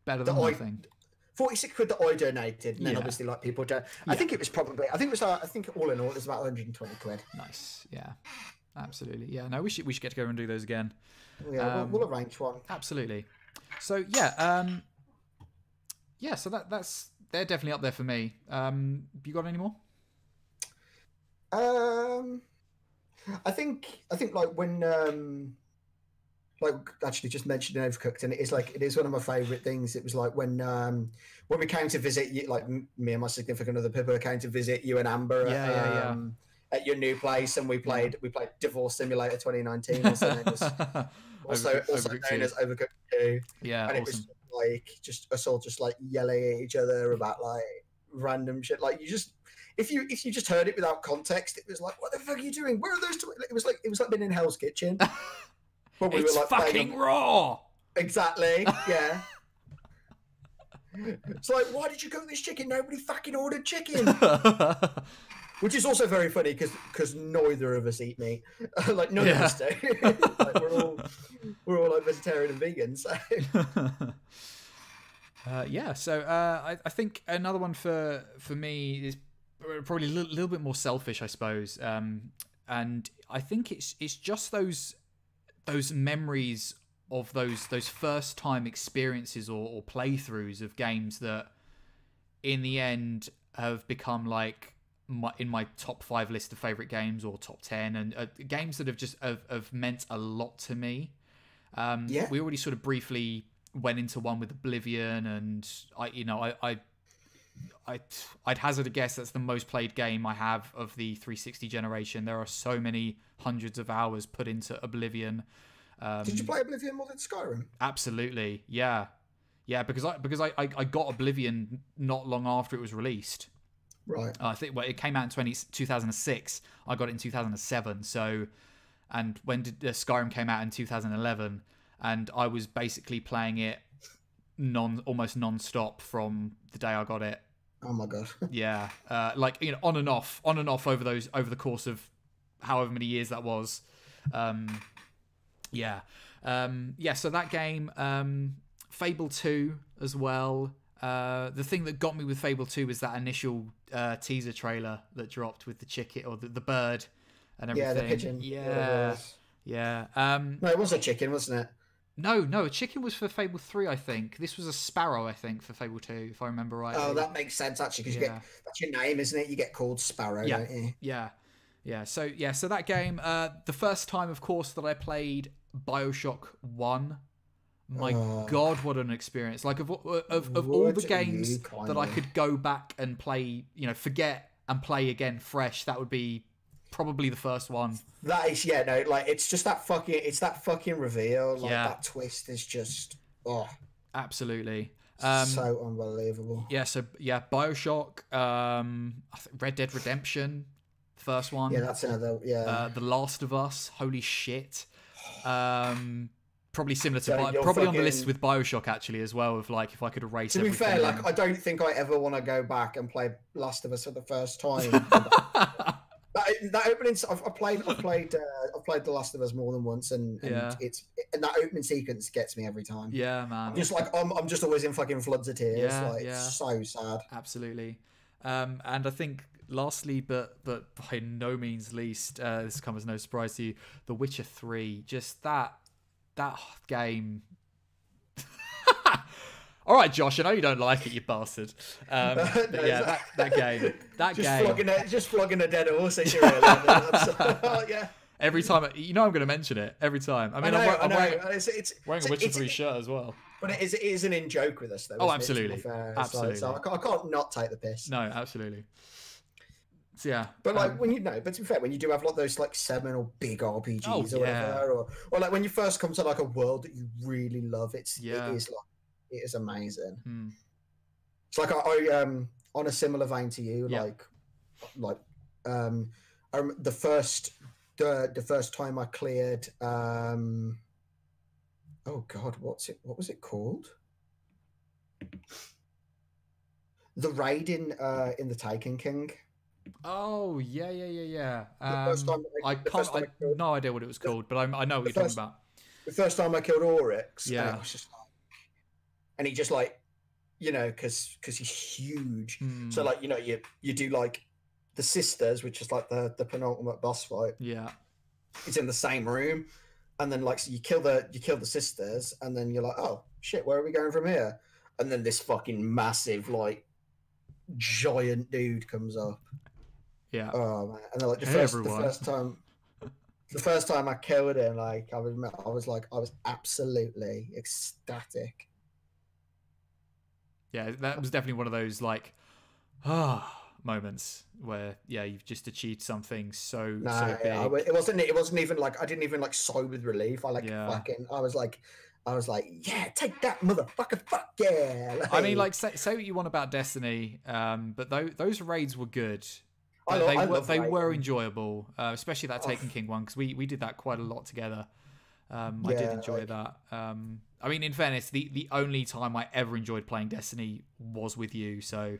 Speaker 1: Better than nothing.
Speaker 2: 46 quid that I donated, and then obviously like people do. I
Speaker 1: Yeah.
Speaker 2: think it was probably. I think it was. Uh, I think all in all, it was about 120 quid.
Speaker 1: Nice. Yeah. Absolutely. Yeah. No, we should we should get together and do those again.
Speaker 2: Yeah,
Speaker 1: Um,
Speaker 2: we'll, we'll arrange one.
Speaker 1: Absolutely. So yeah, um, yeah. So that that's they're definitely up there for me. Um, you got any more?
Speaker 2: Um, I think I think like when um, like actually just mentioned Overcooked, and it is like it is one of my favourite things. It was like when um when we came to visit you, like me and my significant other Pippa came to visit you and Amber.
Speaker 1: Yeah,
Speaker 2: at,
Speaker 1: yeah, yeah.
Speaker 2: um, At your new place, and we played we played Divorce Simulator 2019, also known as, also,
Speaker 1: Overcooked-
Speaker 2: also
Speaker 1: Overcooked
Speaker 2: known as Overcooked 2.
Speaker 1: yeah,
Speaker 2: and it was like just us all just like yelling at each other about like random shit. Like you just if you if you just heard it without context, it was like, what the fuck are you doing? Where are those? Two? It was like it was like being in Hell's Kitchen. But
Speaker 1: it's
Speaker 2: playing
Speaker 1: fucking raw.
Speaker 2: exactly yeah. It's like, why did you cook this chicken? Nobody fucking ordered chicken. Which is also very funny because because neither of us eat meat. like none
Speaker 1: Yeah.
Speaker 2: of us do. like, we're all we're all like vegetarian and vegan. So
Speaker 1: uh, yeah, so uh, I, I think another one for for me is probably a little, little bit more selfish, I suppose. Um, and I think it's it's just those those memories of those those first time experiences or, or playthroughs of games that, in the end, have become like my, in my top five list of favorite games or top ten, and uh, games that have just have, have meant a lot to me. Um,
Speaker 2: Yeah.
Speaker 1: we already sort of briefly went into one with Oblivion, and I, you know, I, I, I, I'd hazard a guess that's the most played game I have of the 360 generation. There are so many hundreds of hours put into Oblivion. Um,
Speaker 2: did you play Oblivion more than Skyrim?
Speaker 1: Absolutely, yeah, yeah. Because I because I, I, I got Oblivion not long after it was released.
Speaker 2: Right.
Speaker 1: Uh, I think well, it came out in 20, 2006. I got it in 2007. So, and when did uh, Skyrim came out in 2011, and I was basically playing it non almost non-stop from the day I got it.
Speaker 2: Oh my god.
Speaker 1: Yeah, uh, like you know, on and off, on and off over those over the course of however many years that was. Um, yeah, um, yeah. So that game, um, Fable Two as well. Uh, the thing that got me with Fable Two was that initial uh, teaser trailer that dropped with the chicken or the, the bird and everything.
Speaker 2: Yeah, the pigeon.
Speaker 1: Yeah,
Speaker 2: it was.
Speaker 1: yeah. Um,
Speaker 2: No, it was a chicken, wasn't it?
Speaker 1: no, no, a chicken was for Fable Three, I think. This was a sparrow, I think, for Fable Two, if I remember right.
Speaker 2: Oh, that makes sense actually, because you
Speaker 1: yeah.
Speaker 2: get that's your name, isn't it? You get called Sparrow,
Speaker 1: Yeah.
Speaker 2: don't you?
Speaker 1: Yeah, yeah. So yeah, so that game, uh, the first time, of course, that I played Bioshock One. My
Speaker 2: Oh.
Speaker 1: God, what an experience! Like of of, of all the games that I could go back and play, you know, forget and play again fresh, that would be probably the first one.
Speaker 2: That is, yeah, no, like it's just that fucking, it's that fucking reveal. Like
Speaker 1: Yeah.
Speaker 2: that twist is just, oh,
Speaker 1: Absolutely. Um,
Speaker 2: so unbelievable.
Speaker 1: yeah. So yeah, Bioshock, um, I think Red Dead Redemption, first one.
Speaker 2: Yeah, that's another, yeah.
Speaker 1: Uh, the Last of Us, holy shit. Um, probably similar to
Speaker 2: So
Speaker 1: probably on the list with Bioshock actually as well. Of like if I could erase.
Speaker 2: to be
Speaker 1: everything.
Speaker 2: fair, like I don't think I ever want to go back and play Last of Us for the first time. that, that opening, I've, I've played, I've played, uh, I've played The Last of Us more than once, and, and
Speaker 1: Yeah.
Speaker 2: it's and that opening sequence gets me every time.
Speaker 1: yeah, man.
Speaker 2: I'm just like I'm, I'm just always in fucking floods of tears.
Speaker 1: Yeah,
Speaker 2: like
Speaker 1: yeah.
Speaker 2: it's so sad.
Speaker 1: Absolutely. Um, and I think lastly, but but by no means least, uh, this comes as no surprise to you, The Witcher Three. Just that that game. All right, Josh. I know you don't like it, you bastard. Um, but
Speaker 2: No,
Speaker 1: yeah, that, that game. That
Speaker 2: Just
Speaker 1: game.
Speaker 2: flogging a just flogging a dead horse. ain't you, really? That's- oh, yeah.
Speaker 1: Every time, you know, I'm going to mention it every time. I
Speaker 2: I
Speaker 1: mean,
Speaker 2: know,
Speaker 1: I'm,
Speaker 2: I
Speaker 1: I'm
Speaker 2: know.
Speaker 1: wearing,
Speaker 2: It's, it's,
Speaker 1: wearing a Witcher
Speaker 2: it's-
Speaker 1: 3 shirt as well.
Speaker 2: But it is, it is an in joke with us, though.
Speaker 1: Oh,
Speaker 2: isn't it,
Speaker 1: absolutely.
Speaker 2: fair? It's so I
Speaker 1: Absolutely.
Speaker 2: can't, I can't not take the piss.
Speaker 1: No, absolutely. Yeah.
Speaker 2: But like
Speaker 1: um,
Speaker 2: when you know, but to be fair, when you do have like those like seminal big RPGs
Speaker 1: Oh,
Speaker 2: or
Speaker 1: yeah.
Speaker 2: whatever, or or like when you first come to like a world that you really love, it's
Speaker 1: Yeah.
Speaker 2: it is like it is amazing.
Speaker 1: hmm.
Speaker 2: It's like I, I um on a similar vein to you,
Speaker 1: Yeah.
Speaker 2: like like um I rem- the first the the first time I cleared um oh god what's it what was it called the raid in uh in the Taken King
Speaker 1: Oh yeah, yeah, yeah, yeah. Um,
Speaker 2: time
Speaker 1: I can't. I
Speaker 2: I killed,
Speaker 1: no idea what it was called, but I, I know what you're
Speaker 2: first-
Speaker 1: talking about.
Speaker 2: the first time I killed Oryx
Speaker 1: Yeah.
Speaker 2: Just like and he just like you know because because he's huge
Speaker 1: Hmm,
Speaker 2: so like you know you you do like the sisters which is like the the penultimate boss fight
Speaker 1: yeah,
Speaker 2: it's in the same room and then like so you kill the you kill the sisters and then you're like oh shit where are we going from here and then this fucking massive like giant dude comes up
Speaker 1: yeah.
Speaker 2: oh man and then like the
Speaker 1: Hey,
Speaker 2: first
Speaker 1: everyone.
Speaker 2: the first time the first time i killed him like i was i was like i was absolutely ecstatic
Speaker 1: Yeah, that was definitely one of those like ah moments where yeah, you've just achieved something so
Speaker 2: no
Speaker 1: so big.
Speaker 2: I, it wasn't it wasn't even like i didn't even like sigh with relief i like
Speaker 1: Yeah.
Speaker 2: fucking i was like i was like yeah take that motherfucker fuck yeah
Speaker 1: I mean, like say, say what you want about Destiny, um, but tho- those raids were good.
Speaker 2: I
Speaker 1: they
Speaker 2: I
Speaker 1: were they were enjoyable, uh, especially that. Taken King one because we we did that quite a lot together. Um, I did enjoy
Speaker 2: like-
Speaker 1: that. Um, I mean, in fairness, the the only time I ever enjoyed playing Destiny was with you. So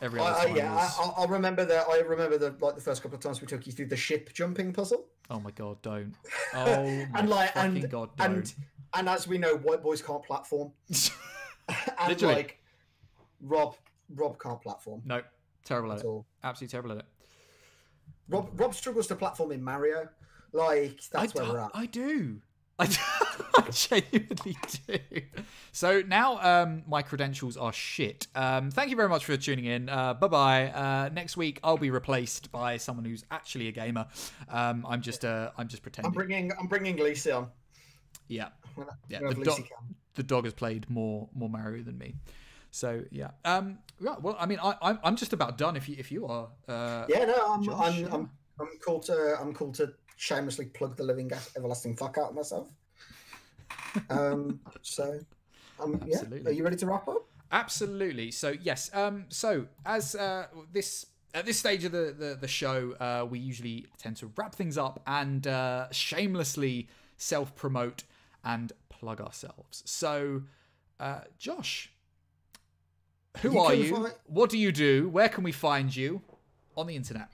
Speaker 1: every other
Speaker 2: I, I,
Speaker 1: time
Speaker 2: yeah,
Speaker 1: was.
Speaker 2: I, I'll- I'll remember that. I remember the like the first couple of times we took you through the ship jumping puzzle,
Speaker 1: Oh my god, don't! Oh
Speaker 2: and like
Speaker 1: fucking
Speaker 2: and
Speaker 1: god, don't!
Speaker 2: and and as we know, white boys can't platform, and
Speaker 1: Literally.
Speaker 2: like Rob Rob can't platform
Speaker 1: no, terrible at it.
Speaker 2: all.
Speaker 1: Absolutely terrible at it.
Speaker 2: Rob Rob struggles to platform in Mario. Like that's
Speaker 1: I,
Speaker 2: where
Speaker 1: do-
Speaker 2: we're at.
Speaker 1: I do. I, do. I genuinely do. So now um, my credentials are shit. Um, thank you very much for tuning in. Uh, bye bye. Uh, next week I'll be replaced by someone who's actually a gamer. Um, I'm just uh, I'm just pretending.
Speaker 2: I'm bringing I'm bringing Lisa on.
Speaker 1: yeah, yeah. The, do- the dog has played more more Mario than me. So yeah. Um, yeah. Well, I mean, I, I'm I'm just about done. If you if you are. Uh,
Speaker 2: Yeah, no, I'm
Speaker 1: Josh,
Speaker 2: I'm,
Speaker 1: yeah.
Speaker 2: I'm I'm cool to I'm cool to shamelessly plug the living gas everlasting fuck out of myself. Um, so, um, yeah. Are you ready to wrap up?
Speaker 1: Absolutely. So yes. Um. So as uh, this at this stage of the the, the show, uh, we usually tend to wrap things up and uh, shamelessly self promote and plug ourselves. So, uh, Josh, who
Speaker 2: You
Speaker 1: are you?
Speaker 2: find-
Speaker 1: What do you do? Where can we find you on the internet?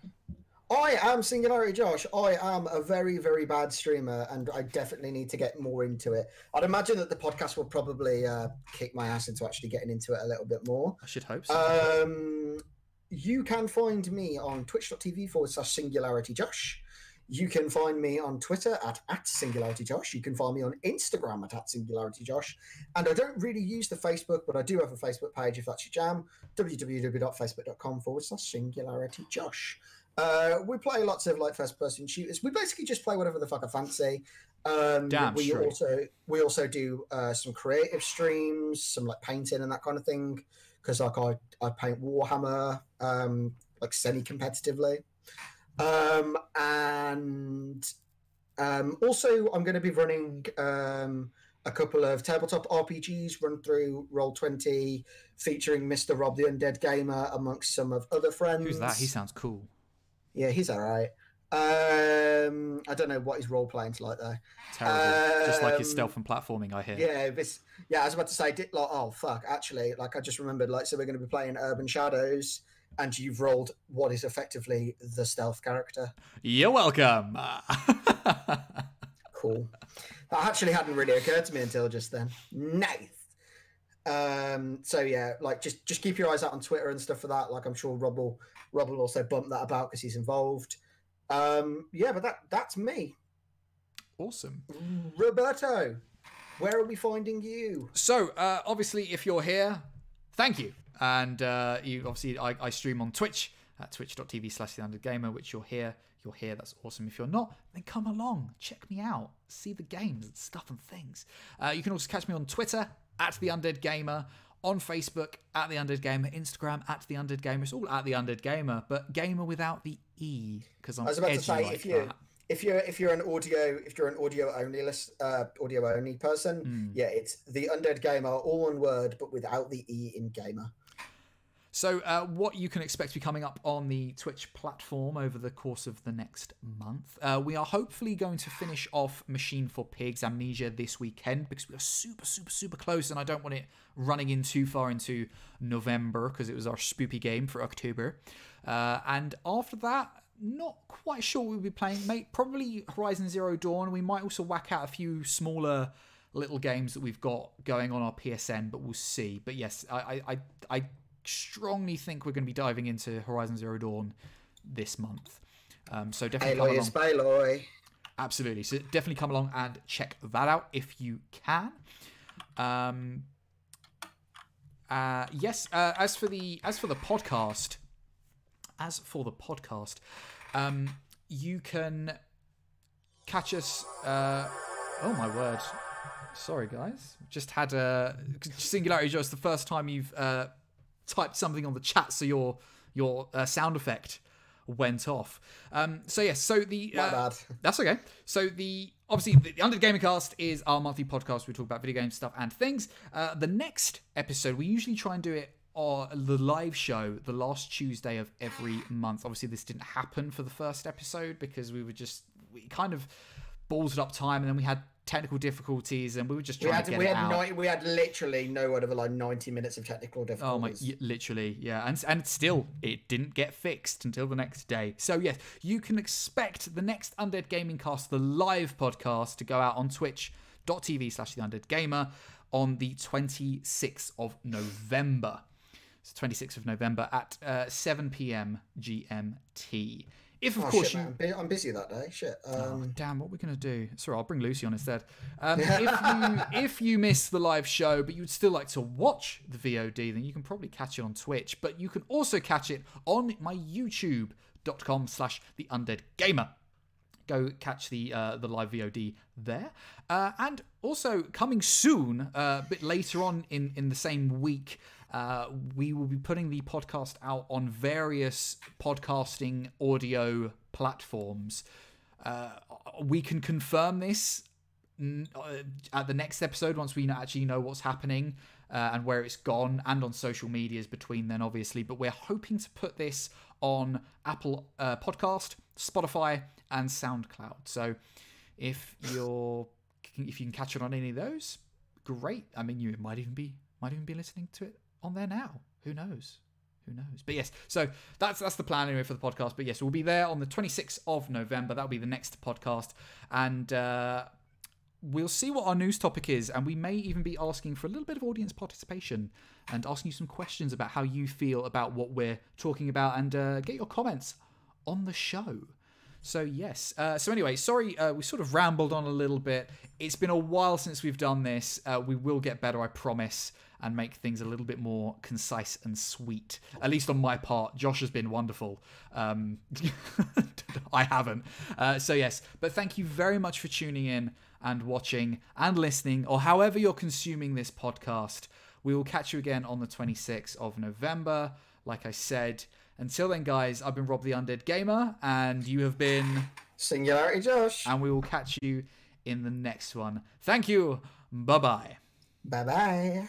Speaker 2: I am Singularity Josh. I am a very, very bad streamer, and I definitely need to get more into it. I'd imagine that the podcast will probably uh, kick my ass into actually getting into it a little bit more.
Speaker 1: I should hope so.
Speaker 2: Um, you can find me on twitch.tv forward slash singularity Josh. You can find me on Twitter at, at Singularity Josh. You can find me on Instagram at, at Singularity Josh. And I don't really use the Facebook, but I do have a Facebook page if that's your jam. www.facebook.com forward slash Singularity Josh. Uh, we play lots of like first person shooters. We basically just play whatever the fuck I fancy. Um,
Speaker 1: Damn
Speaker 2: we
Speaker 1: straight.
Speaker 2: also we also do uh, some creative streams, some like painting and that kind of thing. Because like I I paint Warhammer um, like semi competitively, um, and um, also I'm going to be running um, a couple of tabletop RPGs run through Roll Twenty, featuring Mister Rob the Undead Gamer amongst some of other friends.
Speaker 1: Who's that? He sounds cool.
Speaker 2: Yeah, he's all right. Um, I don't know what his role playing's like though.
Speaker 1: Terrible. Just like his
Speaker 2: Um,
Speaker 1: stealth and platforming, I hear.
Speaker 2: Yeah, this. Yeah, I was about to say, like, oh fuck, actually, like I just remembered, like, so we're going to be playing Urban Shadows, and you've rolled what is effectively the stealth character.
Speaker 1: You're welcome.
Speaker 2: Cool. that actually hadn't really occurred to me until just then. Nice. Um. So yeah, like just just keep your eyes out on Twitter and stuff for that. Like I'm sure Rob will Rob will also bump that about because he's involved. Um. Yeah, but that that's me.
Speaker 1: awesome.
Speaker 2: Roberto, where are we finding you?
Speaker 1: So, uh, obviously, if you're here, thank you. And uh, you obviously, I, I stream on Twitch at twitch.tv slash the Undead Gamer, which you're here. You're here, that's awesome. If you're not, then come along, check me out, see the games and stuff and things. Uh, you can also catch me on Twitter at the Undead Gamer, on Facebook at the Undead Gamer, Instagram at the Undead Gamer. It's all at the Undead Gamer, but gamer without the e because I'm
Speaker 2: I was about
Speaker 1: edgy
Speaker 2: to say
Speaker 1: like
Speaker 2: if you
Speaker 1: that.
Speaker 2: if you're if you're an audio if you're an audio only list uh, audio only person,
Speaker 1: Hmm.
Speaker 2: yeah, it's the undead gamer, all one word, but without the e in gamer.
Speaker 1: So, uh, what you can expect to be coming up on the Twitch platform over the course of the next month. Uh, we are hopefully going to finish off Machine for Pigs Amnesia this weekend because we are super, super, super close, and I don't want it running in too far into November because it was our spoopy game for October. Uh, and after that, not quite sure we'll be playing, mate. Probably Horizon Zero Dawn. We might also whack out a few smaller little games that we've got going on our PSN, but we'll see. But yes, I I, I, I strongly think we're going to be diving into Horizon Zero Dawn this month. Um, so definitely come along. Absolutely. So definitely come along and check that out if you can. Um, uh, yes. Uh, as for the as for the podcast, as for the podcast, um, you can catch us. Uh, oh my word! Sorry, guys. Just had a singularity. Just the first time you've uh, typed something on the chat, so your your uh, sound effect went off. Um, so yes. so the
Speaker 2: My
Speaker 1: uh,
Speaker 2: bad.
Speaker 1: that's okay. So the obviously the, the Undead Gaming Cast is our monthly podcast. We talk about video game stuff and things. Uh, the next episode, we usually try and do it on the live show the last Tuesday of every month. Obviously, this didn't happen for the first episode because we were just we kind of ballsed up time, and then we had technical difficulties, and we were just
Speaker 2: We
Speaker 1: trying
Speaker 2: had
Speaker 1: to get
Speaker 2: we had
Speaker 1: out.
Speaker 2: ni- we had literally no word of a like ninety minutes of technical difficulties.
Speaker 1: Oh my, literally, yeah, and and still it didn't get fixed until the next day. So yes, you can expect the next Undead Gaming Cast, the live podcast, to go out on Twitch.tv slash The Undead Gamer on the twenty sixth of November. It's twenty sixth of November at uh, seven p.m. GMT. If of
Speaker 2: Oh,
Speaker 1: course
Speaker 2: shit,
Speaker 1: you.
Speaker 2: I'm busy that day. Shit.
Speaker 1: Oh,
Speaker 2: Um,
Speaker 1: damn, what are we gonna do? Sorry, I'll bring Lucy on instead. Um, if you if you miss the live show, but you'd still like to watch the VOD, then you can probably catch it on Twitch. But you can also catch it on my YouTube.com slash the undead gamer. Go catch the uh, the live VOD there, uh, and also coming soon, uh, a bit later on in in the same week, uh, we will be putting the podcast out on various podcasting audio platforms. Uh, we can confirm this uh, at the next episode once we actually know what's happening uh, and where it's gone, and on social medias between then, obviously. But we're hoping to put this on Apple uh, Podcast, Spotify, and SoundCloud. So if you're if you can catch it on any of those, great. I mean, you might even be might even be listening to it on there now. Who knows? Who knows? But yes, so that's that's the plan anyway for the podcast. But yes, we'll be there on the 26th of November. That'll be the next podcast, and uh, we'll see what our news topic is, and we may even be asking for a little bit of audience participation and asking you some questions about how you feel about what we're talking about, and uh, get your comments on the show. So yes. Uh, so anyway, sorry, uh, we sort of rambled on a little bit. It's been a while since we've done this. Uh, we will get better, I promise, and make things a little bit more concise and sweet. At least on my part, Josh has been wonderful. Um, I haven't. Uh, so yes, but thank you very much for tuning in and watching and listening, or however you're consuming this podcast. We will catch you again on the 26th of November. Like I said. Until then, guys, I've been Rob the Undead Gamer, and you have been,
Speaker 2: Singularity Josh.
Speaker 1: and we will catch you in the next one. Thank you. Bye bye.
Speaker 2: Bye bye.